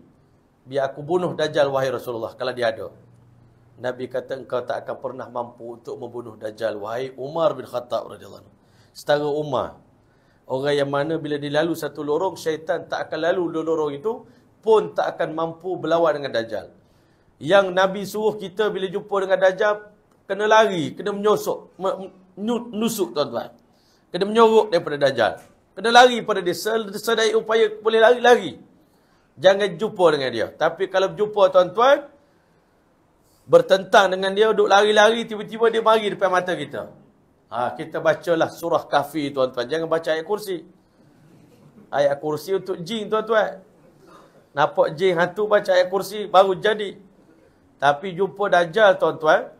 biar aku bunuh Dajjal wahai Rasulullah kalau dia ada. Nabi kata engkau tak akan pernah mampu untuk membunuh Dajjal wahai Umar bin Khattab radhiyallahu anhu. Setara Umar Orang yang mana bila dilalu satu lorong, syaitan tak akan lalu lorong itu, pun tak akan mampu berlawan dengan Dajjal. Yang Nabi suruh kita bila jumpa dengan Dajjal, kena lari, kena menyosok, nusuk tuan-tuan. Kena menyorok daripada Dajjal. Kena lari pada dia, sedaya upaya boleh lari-lari. Jangan jumpa dengan dia. Tapi kalau jumpa tuan-tuan, bertentang dengan dia, duduk lari-lari, tiba-tiba dia mari depan mata kita. Ha, kita bacalah surah kafi tuan-tuan. Jangan baca ayat kursi. Ayat kursi untuk jin tuan-tuan. Nampak jin hantu baca ayat kursi baru jadi. Tapi jumpa dajjal tuan-tuan.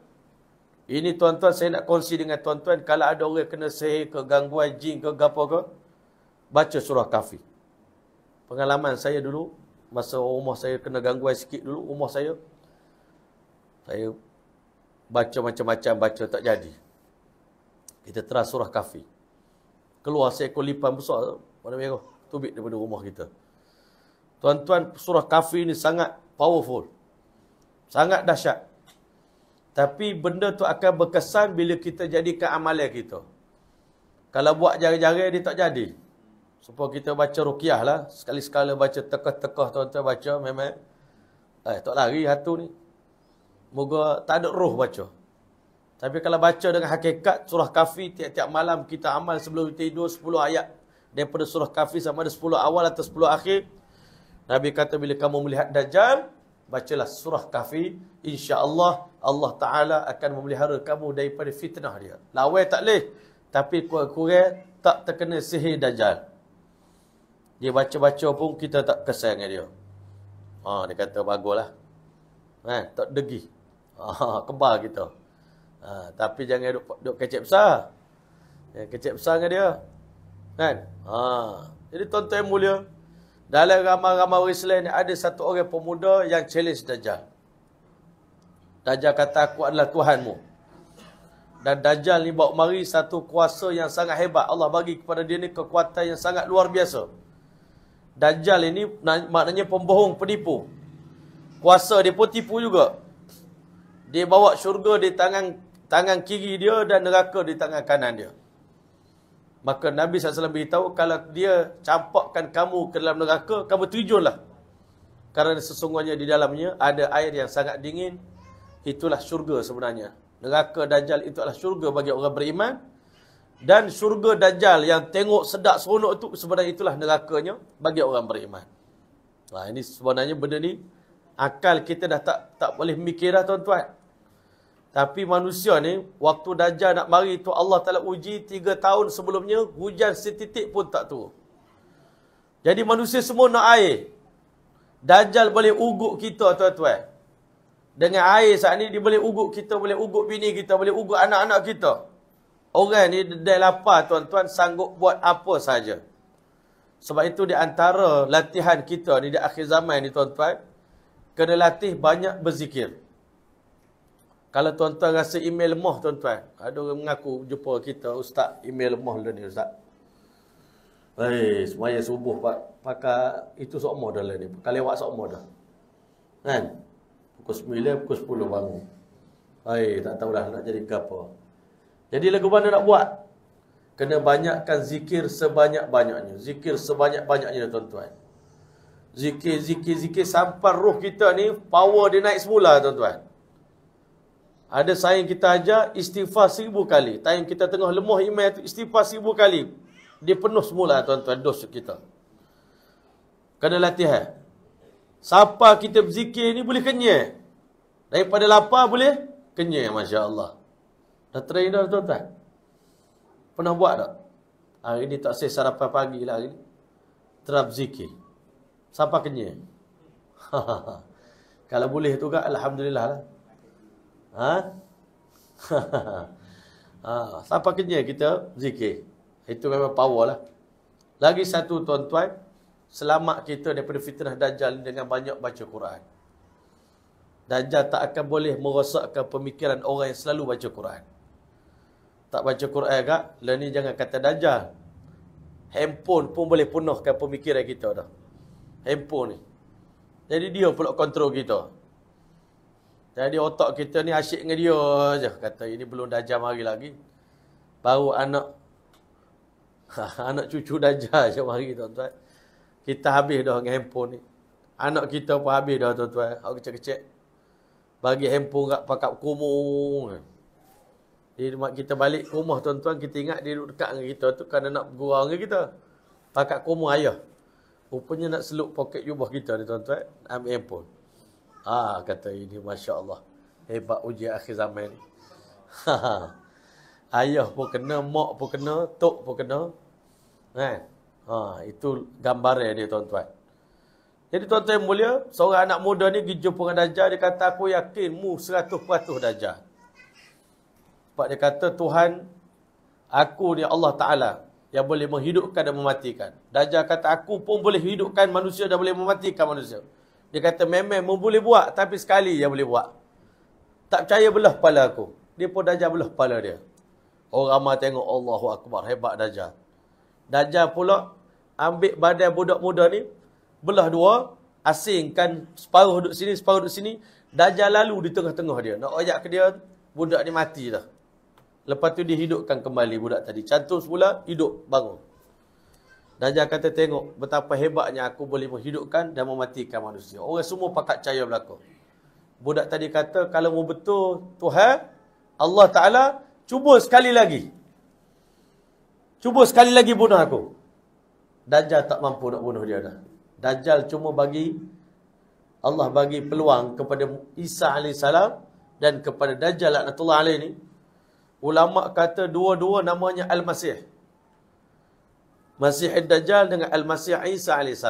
Ini tuan-tuan saya nak kongsi dengan tuan-tuan. Kalau ada orang kena sihir ke gangguan jin ke apa ke. Baca surah kafi. Pengalaman saya dulu. Masa rumah saya kena gangguan sikit dulu. Rumah saya. Saya baca macam-macam baca tak jadi. Kita terus surah kafi. Keluar seekor lipan besar. Warna merah. Tubik daripada rumah kita. Tuan-tuan, surah kafi ini sangat powerful. Sangat dahsyat. Tapi benda tu akan berkesan bila kita jadikan amalan kita. Kalau buat jari-jari, dia tak jadi. Supaya kita baca rukiah lah. Sekali-sekala baca tekah-tekah tuan-tuan baca. Memang. Eh, tak lari hatu ni. Moga tak ada roh baca. Tapi kalau baca dengan hakikat surah kafi tiap-tiap malam kita amal sebelum tidur 10 ayat daripada surah kafi sama ada 10 awal atau 10 akhir. Nabi kata bila kamu melihat dajjal, bacalah surah kafi, insya-Allah Allah Taala akan memelihara kamu daripada fitnah dia. Lawai tak leh, tapi kurang-kurang tak terkena sihir dajjal. Dia baca-baca pun kita tak kesan dengan dia. Ha, dia kata baguslah. Ha, tak degi. Ha, kebal kita. Ha, tapi jangan duk, duk kecek besar. Ya, kecek besar dengan dia. Kan? Ha. Jadi tuan-tuan mulia. Dalam ramai-ramai Islam ni ada satu orang pemuda yang challenge Dajjal. Dajjal kata aku adalah Tuhanmu. Dan Dajjal ni bawa mari satu kuasa yang sangat hebat. Allah bagi kepada dia ni kekuatan yang sangat luar biasa. Dajjal ini maknanya pembohong, penipu. Kuasa dia pun tipu juga. Dia bawa syurga di tangan tangan kiri dia dan neraka di tangan kanan dia. Maka Nabi SAW beritahu, kalau dia campakkan kamu ke dalam neraka, kamu terjunlah. Kerana sesungguhnya di dalamnya ada air yang sangat dingin. Itulah syurga sebenarnya. Neraka Dajjal itu adalah syurga bagi orang beriman. Dan syurga Dajjal yang tengok sedap seronok itu sebenarnya itulah nerakanya bagi orang beriman. Nah, ini sebenarnya benda ni akal kita dah tak tak boleh mikir dah tuan-tuan. Tapi manusia ni, waktu Dajjal nak mari tu Allah Ta'ala uji tiga tahun sebelumnya, hujan setitik pun tak turun. Jadi manusia semua nak air. Dajjal boleh uguk kita tuan-tuan. Dengan air saat ni, dia boleh uguk kita, boleh uguk bini kita, boleh uguk anak-anak kita. Orang ni dah lapar tuan-tuan, sanggup buat apa saja. Sebab itu di antara latihan kita ni di akhir zaman ni tuan-tuan, kena latih banyak berzikir. Kalau tuan-tuan rasa email lemah tuan-tuan. Ada orang mengaku jumpa kita. Ustaz email lemah lah ni Ustaz. Hei, semuanya subuh pak, pakai itu sokmo dah lah ni. Pakai lewat sokmo dah. Kan? Pukul 9, pukul 10 bangun. Hei, tak tahulah nak jadi apa. Jadi lagu mana nak buat? Kena banyakkan zikir sebanyak-banyaknya. Zikir sebanyak-banyaknya tuan-tuan. Zikir, zikir, zikir sampai roh kita ni power dia naik semula tuan-tuan. Ada sayang kita ajar istighfar seribu kali. Time kita tengah lemah iman itu istighfar seribu kali. Dia penuh semula tuan-tuan dosa kita. Kena latihan. Siapa kita berzikir ni boleh kenyai. Daripada lapar boleh kenyai. Masya Allah. Dah train dah tuan-tuan. Pernah buat tak? Hari ni tak saya sarapan pagi lah hari ni. Terap zikir. Siapa kenyai? Kalau boleh tu kan Alhamdulillah lah. Ha? ha, siapa kerja kita zikir. Itu memang power lah. Lagi satu tuan-tuan, selamat kita daripada fitnah Dajjal dengan banyak baca Quran. Dajjal tak akan boleh merosakkan pemikiran orang yang selalu baca Quran. Tak baca Quran kak, lah ni jangan kata Dajjal. Handphone pun boleh penuhkan pemikiran kita dah. Handphone ni. Jadi dia pula kontrol kita. Jadi otak kita ni asyik dengan dia je. Kata ini belum dah jam hari lagi. Baru anak anak cucu Dajjal je mari tuan-tuan. Kita habis dah dengan handphone ni. Anak kita pun habis dah tuan-tuan. Orang kecil-kecil. Bagi handphone kat pakat kumur. Jadi kita balik ke rumah tuan-tuan, kita ingat dia duduk dekat dengan kita tu kerana nak bergurau dengan kita. Pakat kumur ayah. Rupanya nak seluk poket jubah kita ni tuan-tuan. Ambil handphone. Ah kata ini Masya Allah. Hebat ujian akhir zaman ni. Ayah pun kena, mak pun kena, tok pun kena. Kan? Ha, itu gambaran dia tuan-tuan. Jadi tuan-tuan mulia, seorang anak muda ni pergi jumpa dengan Dajjal, dia kata aku yakin mu 100% Dajjal. Sebab dia kata Tuhan, aku ni Allah Ta'ala yang boleh menghidupkan dan mematikan. Dajjal kata aku pun boleh hidupkan manusia dan boleh mematikan manusia. Dia kata memang mu boleh buat, tapi sekali yang boleh buat. Tak percaya belah kepala aku. Dia pun Dajjal belah kepala dia. Orang ramai tengok Allahu Akbar. Hebat Dajjal. Dajjal pula ambil badan budak muda ni. Belah dua. Asingkan separuh duduk sini, separuh duduk sini. Dajjal lalu di tengah-tengah dia. Nak ajak ke dia, budak ni mati dah. Lepas tu dia hidupkan kembali budak tadi. Cantum semula, hidup, bangun. Dajjal kata tengok betapa hebatnya aku boleh menghidupkan dan mematikan manusia. Orang semua pakat cahaya belakang. Budak tadi kata kalau mau betul Tuhan, Allah Ta'ala Cuba sekali lagi. Cuba sekali lagi bunuh aku. Dajjal tak mampu nak bunuh dia dah. Dajjal cuma bagi Allah bagi peluang kepada Isa AS dan kepada Dajjal laknatullah alaih ni. Ulama kata dua-dua namanya Al-Masih. Masih Dajjal dengan Al-Masih Isa AS.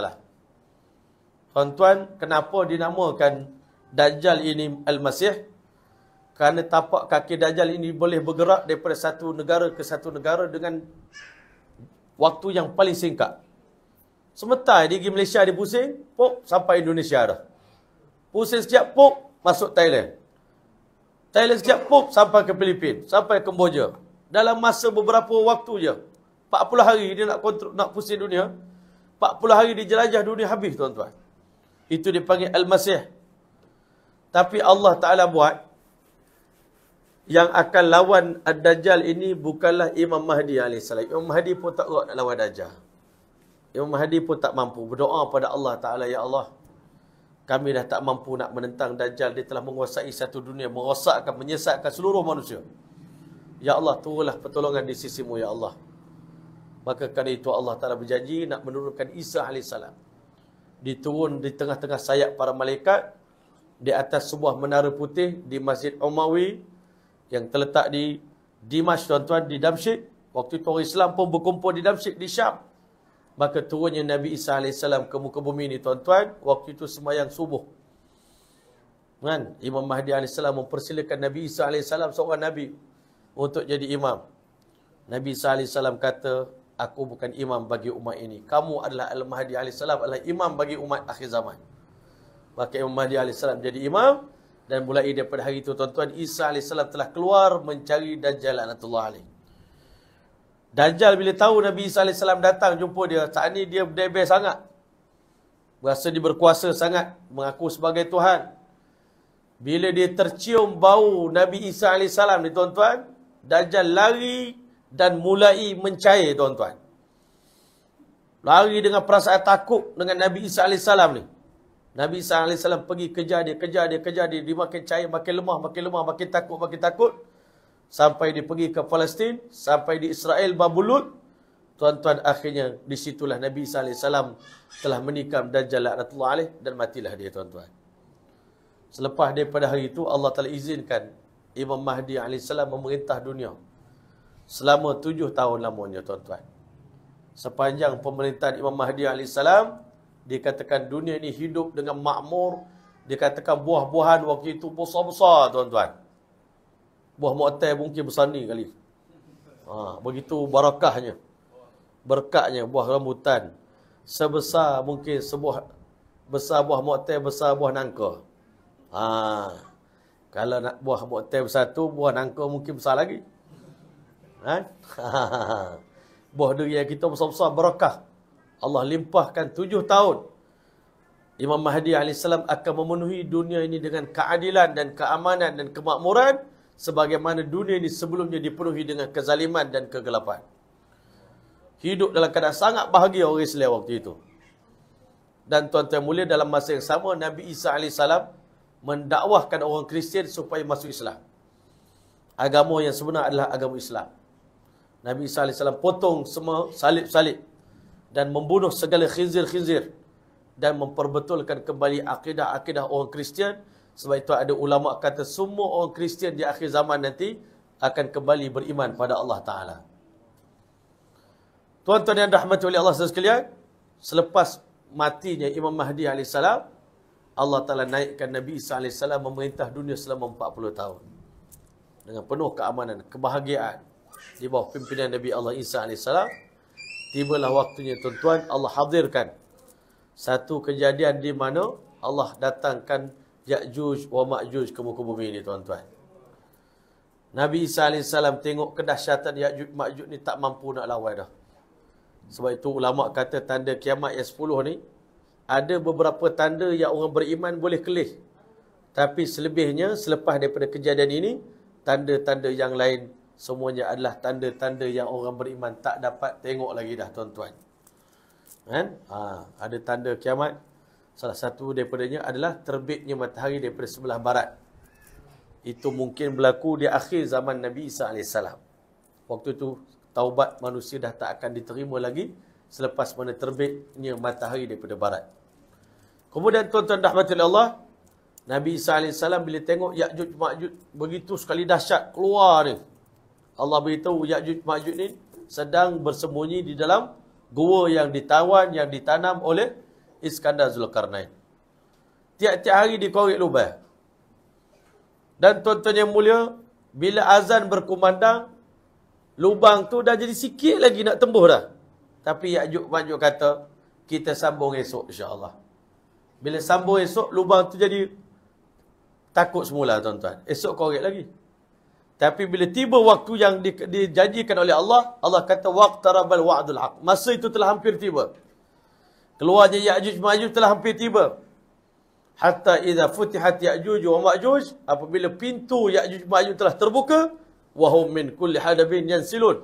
Tuan-tuan, kenapa dinamakan Dajjal ini Al-Masih? Kerana tapak kaki Dajjal ini boleh bergerak daripada satu negara ke satu negara dengan waktu yang paling singkat. Sementara dia pergi Malaysia, dia pusing, pop, sampai Indonesia dah. Pusing sekejap, pop, masuk Thailand. Thailand sekejap, pop, sampai ke Filipin, sampai ke Kemboja. Dalam masa beberapa waktu je. 40 hari dia nak kontrol, nak pusing dunia. 40 hari dia jelajah dunia habis, tuan-tuan. Itu dipanggil Al-Masih. Tapi Allah Ta'ala buat, yang akan lawan Ad-Dajjal ini bukanlah Imam Mahdi AS. Imam Mahdi pun tak nak lawan Dajjal. Imam Mahdi pun tak mampu. Berdoa pada Allah Ta'ala, Ya Allah, kami dah tak mampu nak menentang Dajjal. Dia telah menguasai satu dunia, merosakkan, menyesatkan seluruh manusia. Ya Allah, turunlah pertolongan di sisimu, Ya Allah. Maka kerana itu Allah Ta'ala berjanji nak menurunkan Isa AS. Diturun di tengah-tengah sayap para malaikat, di atas sebuah menara putih di Masjid Umawi, yang terletak di Dimash tuan-tuan di Damsyik. Waktu itu orang Islam pun berkumpul di Damsyik di Syam. Maka turunnya Nabi Isa AS ke muka bumi ini tuan-tuan. Waktu itu semayang subuh. Kan? Imam Mahdi AS mempersilakan Nabi Isa AS seorang Nabi untuk jadi imam. Nabi Isa AS kata, aku bukan imam bagi umat ini. Kamu adalah Al-Mahdi AS adalah imam bagi umat akhir zaman. Maka Imam Mahdi AS jadi imam. Dan mulai daripada hari itu tuan-tuan Isa AS telah keluar mencari Dajjal Anatullah alaih. Dajjal bila tahu Nabi Isa AS datang jumpa dia. Saat ini dia berdebel sangat. Berasa dia berkuasa sangat. Mengaku sebagai Tuhan. Bila dia tercium bau Nabi Isa AS ni tuan-tuan. Dajjal lari dan mulai mencair tuan-tuan. Lari dengan perasaan takut dengan Nabi Isa AS ni. Nabi SAW pergi kejar dia, kejar dia, kejar dia. Dia makin cair, makin lemah, makin lemah, makin takut, makin takut. Sampai dia pergi ke Palestin, sampai di Israel, Babulut. Tuan-tuan akhirnya disitulah Nabi SAW telah menikam Dajjal La'natullah alaih dan matilah dia tuan-tuan. Selepas daripada hari itu Allah telah izinkan Imam Mahdi AS memerintah dunia. Selama tujuh tahun lamanya tuan-tuan. Sepanjang pemerintahan Imam Mahdi AS dikatakan dunia ini hidup dengan makmur. Dikatakan buah-buahan waktu itu besar-besar tuan-tuan. Buah mu'atai mungkin besar ni kali. Ha, begitu barakahnya. Berkatnya buah rambutan. Sebesar mungkin sebuah besar buah mu'atai, besar buah nangka. Ha, kalau nak buah mu'atai besar tu, buah nangka mungkin besar lagi. Ha? buah durian kita besar-besar barakah. Allah limpahkan tujuh tahun. Imam Mahdi AS akan memenuhi dunia ini dengan keadilan dan keamanan dan kemakmuran. Sebagaimana dunia ini sebelumnya dipenuhi dengan kezaliman dan kegelapan. hidup dalam keadaan sangat bahagia orang Islam waktu itu. Dan tuan-tuan mulia dalam masa yang sama Nabi Isa AS mendakwahkan orang Kristian supaya masuk Islam. Agama yang sebenar adalah agama Islam. Nabi Isa AS potong semua salib-salib dan membunuh segala khinzir-khinzir dan memperbetulkan kembali akidah-akidah orang Kristian sebab itu ada ulama kata semua orang Kristian di akhir zaman nanti akan kembali beriman pada Allah Taala. Tuan-tuan yang dirahmati oleh Allah sekalian, selepas matinya Imam Mahdi AS, Allah Ta'ala naikkan Nabi Isa AS memerintah dunia selama 40 tahun. Dengan penuh keamanan, kebahagiaan. Di bawah pimpinan Nabi Allah Isa AS. Tibalah waktunya tuan-tuan, Allah hadirkan satu kejadian di mana Allah datangkan Ya'juj wa Ma'juj ke muka bumi ini tuan-tuan. Nabi Isa AS tengok kedahsyatan Ya'juj Ma'juj ni tak mampu nak lawan dah. Sebab itu ulama kata tanda kiamat yang 10 ni ada beberapa tanda yang orang beriman boleh kelih. Tapi selebihnya selepas daripada kejadian ini tanda-tanda yang lain semuanya adalah tanda-tanda yang orang beriman tak dapat tengok lagi dah tuan-tuan. Kan? Ha, ada tanda kiamat. Salah satu daripadanya adalah terbitnya matahari daripada sebelah barat. Itu mungkin berlaku di akhir zaman Nabi Isa AS. Waktu itu taubat manusia dah tak akan diterima lagi selepas mana terbitnya matahari daripada barat. Kemudian tuan-tuan rahmatullahi Allah, Nabi Isa AS bila tengok Ya'juj Ma'juj begitu sekali dahsyat keluar ni. Allah beritahu Ya'juj Ma'juj ni sedang bersembunyi di dalam gua yang ditawan, yang ditanam oleh Iskandar Zulkarnain. Tiap-tiap hari dikorek lubang. Dan tuan-tuan yang mulia, bila azan berkumandang, Lubang tu dah jadi sikit lagi nak tembus dah. Tapi Ya'juj Ma'juj kata, kita sambung esok insyaAllah. Bila sambung esok, lubang tu jadi takut semula tuan-tuan. Esok korek lagi. Tapi bila tiba waktu yang di, dijanjikan oleh Allah, Allah kata, waqtarabal wa'dul haq. Masa itu telah hampir tiba. Keluarnya Ya'juj Ma'juj telah hampir tiba. Hatta idha futihat Ya'juj wa Ma'juj, apabila pintu Ya'juj Ma'juj telah terbuka, wahum min kulli hadabin yansilun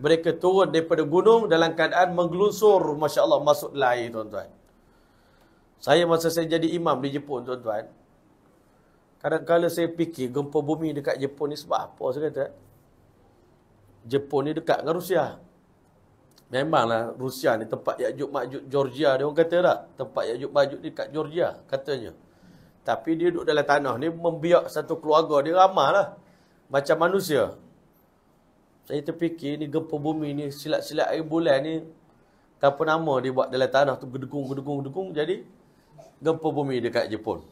mereka turun daripada gunung dalam keadaan menggelusur masya-Allah masuk dalam air tuan-tuan saya masa saya jadi imam di Jepun tuan-tuan kadang-kala saya fikir gempa bumi dekat Jepun ni sebab apa saya kata Jepun ni dekat dengan Rusia Memanglah Rusia ni tempat Ya'juj Ma'juj Georgia dia orang kata tak? Tempat Ya'juj Ma'juj dekat Georgia katanya. Tapi dia duduk dalam tanah ni membiak satu keluarga dia ramah lah macam manusia. Saya terfikir ni gempa bumi ni silat-silat air bulan ni apa nama dia buat dalam tanah tu gedegung gedegung gedegung jadi gempa bumi dekat Jepun.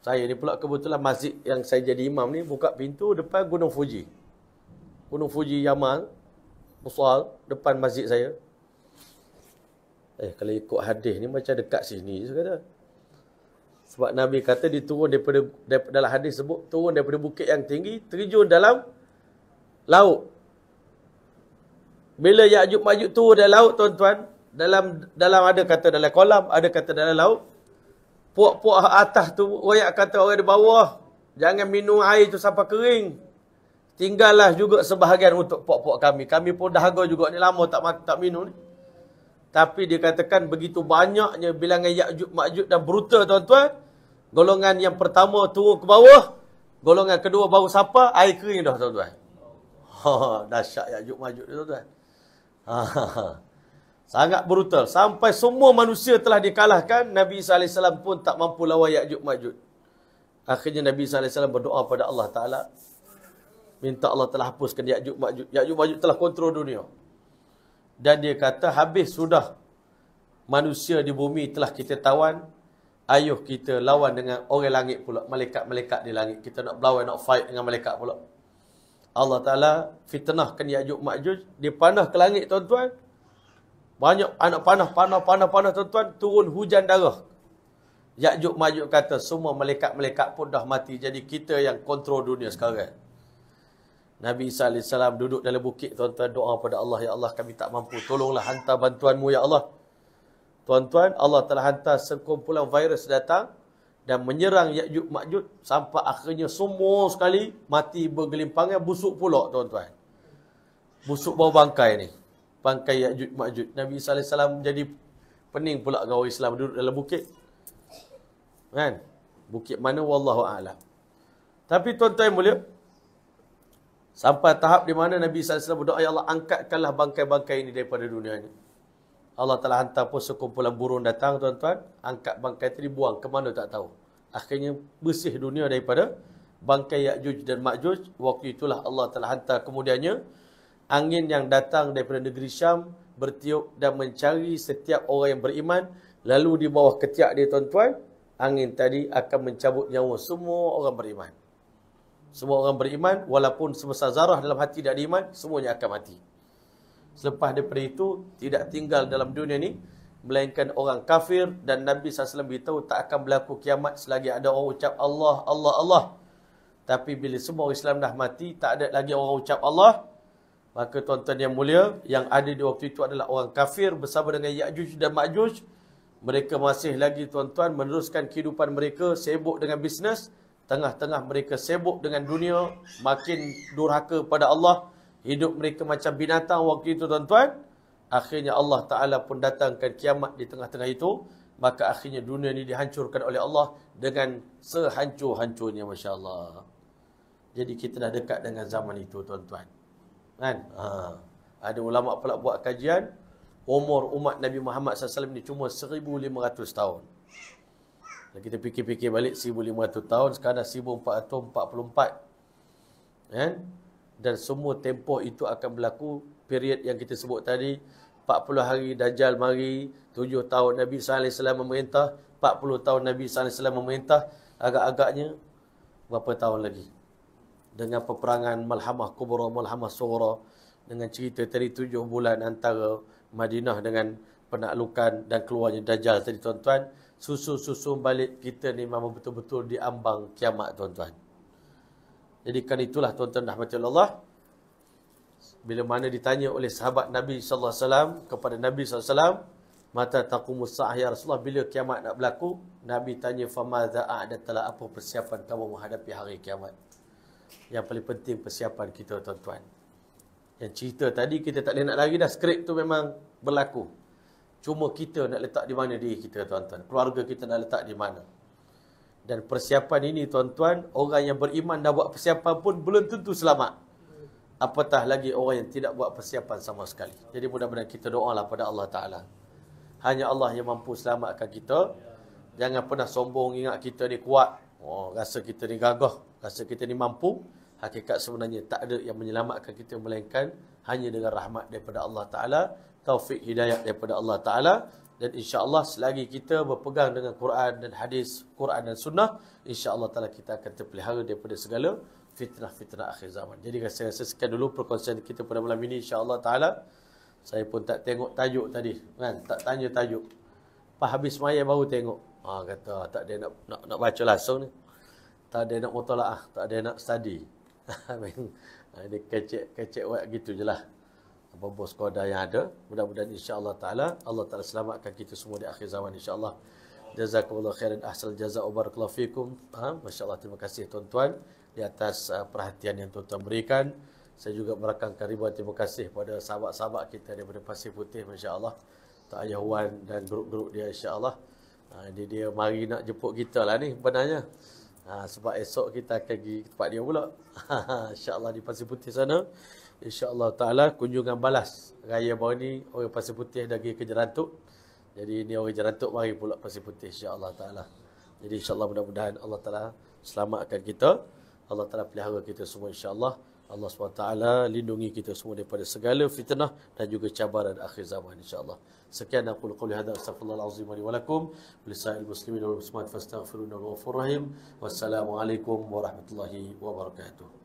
Saya ni pula kebetulan masjid yang saya jadi imam ni buka pintu depan Gunung Fuji. Gunung Fuji Yaman besar depan masjid saya. Eh kalau ikut hadis ni macam dekat sini saya kata. Sebab Nabi kata dia turun daripada, dalam hadis sebut turun daripada bukit yang tinggi terjun dalam laut. Bila Ya'juj Ma'juj turun dalam laut tuan-tuan, dalam dalam ada kata dalam kolam, ada kata dalam laut. Puak-puak atas tu royak kata orang di bawah, jangan minum air tu sampai kering. Tinggallah juga sebahagian untuk puak-puak kami. Kami pun dahaga juga ni lama tak tak minum ni. Tapi dia katakan begitu banyaknya bilangan Ya'juj Ma'juj dan brutal tuan-tuan. Golongan yang pertama turun ke bawah. Golongan kedua baru sapa, air kering dah tuan-tuan. Ha, dahsyat Ya'juj Ma'juj tuan-tuan. Ha, sangat brutal. Sampai semua manusia telah dikalahkan, Nabi SAW pun tak mampu lawan Ya'juj Ma'juj. Akhirnya Nabi SAW berdoa pada Allah Ta'ala. Minta Allah telah hapuskan Ya'juj Ma'juj. Ya'juj Ma'juj telah kontrol dunia. Dan dia kata habis sudah manusia di bumi telah kita tawan. Ayuh kita lawan dengan orang langit pula. Malaikat-malaikat di langit. Kita nak berlawan, nak fight dengan malaikat pula. Allah Ta'ala fitnahkan Ya'juj Ma'juj. Dia panah ke langit tuan-tuan. Banyak anak panah, panah, panah, panah tuan-tuan. Turun hujan darah. Ya'juj Ma'juj kata semua malaikat-malaikat pun dah mati. Jadi kita yang kontrol dunia sekarang. Nabi Isa AS duduk dalam bukit tuan-tuan doa pada Allah. Ya Allah kami tak mampu. Tolonglah hantar bantuanmu ya Allah. Tuan-tuan Allah telah hantar sekumpulan virus datang. Dan menyerang Ya'juj Ma'juj. Sampai akhirnya semua sekali mati bergelimpangan. Busuk pula tuan-tuan. Busuk bau bangkai ni. Bangkai Ya'juj Ma'juj. Nabi SAW jadi pening pula orang Islam duduk dalam bukit. Kan? Bukit mana wallahu a'lam. Tapi tuan-tuan mulia, sampai tahap di mana Nabi SAW berdoa, Ya Allah, angkatkanlah bangkai-bangkai ini daripada dunia ini. Allah telah hantar pun sekumpulan burung datang, tuan-tuan. Angkat bangkai itu dibuang. Ke mana tak tahu. Akhirnya bersih dunia daripada bangkai Ya'juj dan Ma'juj. Waktu itulah Allah telah hantar kemudiannya. Angin yang datang daripada negeri Syam bertiup dan mencari setiap orang yang beriman. Lalu di bawah ketiak dia tuan-tuan, angin tadi akan mencabut nyawa semua orang beriman. Semua orang beriman, walaupun sebesar zarah dalam hati tidak iman, semuanya akan mati. Selepas daripada itu, tidak tinggal dalam dunia ini, melainkan orang kafir dan Nabi SAW beritahu tak akan berlaku kiamat selagi ada orang ucap Allah, Allah, Allah. Tapi bila semua orang Islam dah mati, tak ada lagi orang ucap Allah, maka tuan-tuan yang mulia, yang ada di waktu itu adalah orang kafir bersama dengan Ya'juj dan Ma'juj. Mereka masih lagi tuan-tuan meneruskan kehidupan mereka, sibuk dengan bisnes. Tengah-tengah mereka sibuk dengan dunia, makin durhaka pada Allah. Hidup mereka macam binatang waktu itu tuan-tuan. Akhirnya Allah Ta'ala pun datangkan kiamat di tengah-tengah itu. Maka akhirnya dunia ini dihancurkan oleh Allah dengan sehancur-hancurnya Masya Allah. Jadi kita dah dekat dengan zaman itu tuan-tuan. Kan? Ha. Ada ulama pula buat kajian. Umur umat Nabi Muhammad SAW ni cuma 1500 tahun. Dan kita fikir-fikir balik 1500 tahun, sekarang dah 1444. Kan? Dan semua tempoh itu akan berlaku period yang kita sebut tadi. 40 hari Dajjal mari, 7 tahun Nabi SAW memerintah, 40 tahun Nabi SAW memerintah, agak-agaknya berapa tahun lagi? Dengan peperangan Malhamah Kubra, Malhamah Sura, dengan cerita tadi 7 bulan antara Madinah dengan penaklukan dan keluarnya Dajjal tadi tuan-tuan, susu-susu balik kita ni memang betul-betul diambang kiamat tuan-tuan. Jadi kan itulah tuan-tuan rahmati Allah. Bila mana ditanya oleh sahabat Nabi sallallahu alaihi wasallam kepada Nabi sallallahu alaihi wasallam, "Mata taqumus sa'ah ya Rasulullah?" Bila kiamat nak berlaku, Nabi tanya, "Famadza a'datta apa persiapan kamu menghadapi hari kiamat?" Yang paling penting persiapan kita tuan-tuan. Yang cerita tadi kita tak boleh nak lagi dah skrip tu memang berlaku. Cuma kita nak letak di mana diri kita tuan-tuan. Keluarga kita nak letak di mana. Dan persiapan ini tuan-tuan, orang yang beriman dah buat persiapan pun belum tentu selamat. Apatah lagi orang yang tidak buat persiapan sama sekali. Jadi mudah-mudahan kita doalah pada Allah Ta'ala. Hanya Allah yang mampu selamatkan kita. Jangan pernah sombong ingat kita ni kuat. Oh, rasa kita ni gagah. Rasa kita ni mampu. Hakikat sebenarnya tak ada yang menyelamatkan kita melainkan hanya dengan rahmat daripada Allah Ta'ala taufik hidayah daripada Allah Ta'ala dan insya-Allah selagi kita berpegang dengan Quran dan hadis, Quran dan sunnah, insya-Allah taala kita akan terpelihara daripada segala fitnah-fitnah akhir zaman. Jadi saya rasa sekian dulu perkongsian kita pada malam ini insya-Allah taala. Saya pun tak tengok tajuk tadi, kan? Tak tanya tajuk. Pas habis maya baru tengok. Ha kata tak ada nak nak, nak baca langsung ni. Tak ada nak mutalaah, tak ada nak study. Ini kecek-kecek buat gitu je lah bos koda yang ada. Mudah-mudahan insya-Allah taala Allah taala selamatkan kita semua di akhir zaman insya-Allah. Jazakumullah khairan ahsal jazaa wa barakallahu fikum. Ha, masya-Allah terima kasih tuan-tuan di atas uh, perhatian yang tuan-tuan berikan. Saya juga merakamkan ribuan terima kasih pada sahabat-sahabat kita daripada Pasir Putih masya-Allah. Tak Ayah Wan dan grup-grup dia insya-Allah. Ha, dia, dia mari nak jemput kita lah ni sebenarnya. Ha, sebab esok kita akan pergi tempat dia pula. InsyaAllah di Pasir Putih sana. InsyaAllah ta'ala kunjungan balas. Raya baru ni orang Pasir Putih dah pergi ke Jerantuk. Jadi ni orang Jerantuk mari pula Pasir Putih insyaAllah ta'ala. Jadi insyaAllah mudah-mudahan Allah ta'ala selamatkan kita. Allah ta'ala pelihara kita semua insyaAllah. Allah SWT lindungi kita semua daripada segala fitnah dan juga cabaran akhir zaman insyaAllah. Sekian aku qul hadza astaghfirullahalazim wa lakum lisa'il muslimin wal muslimat rahim. Wassalamualaikum warahmatullahi wabarakatuh.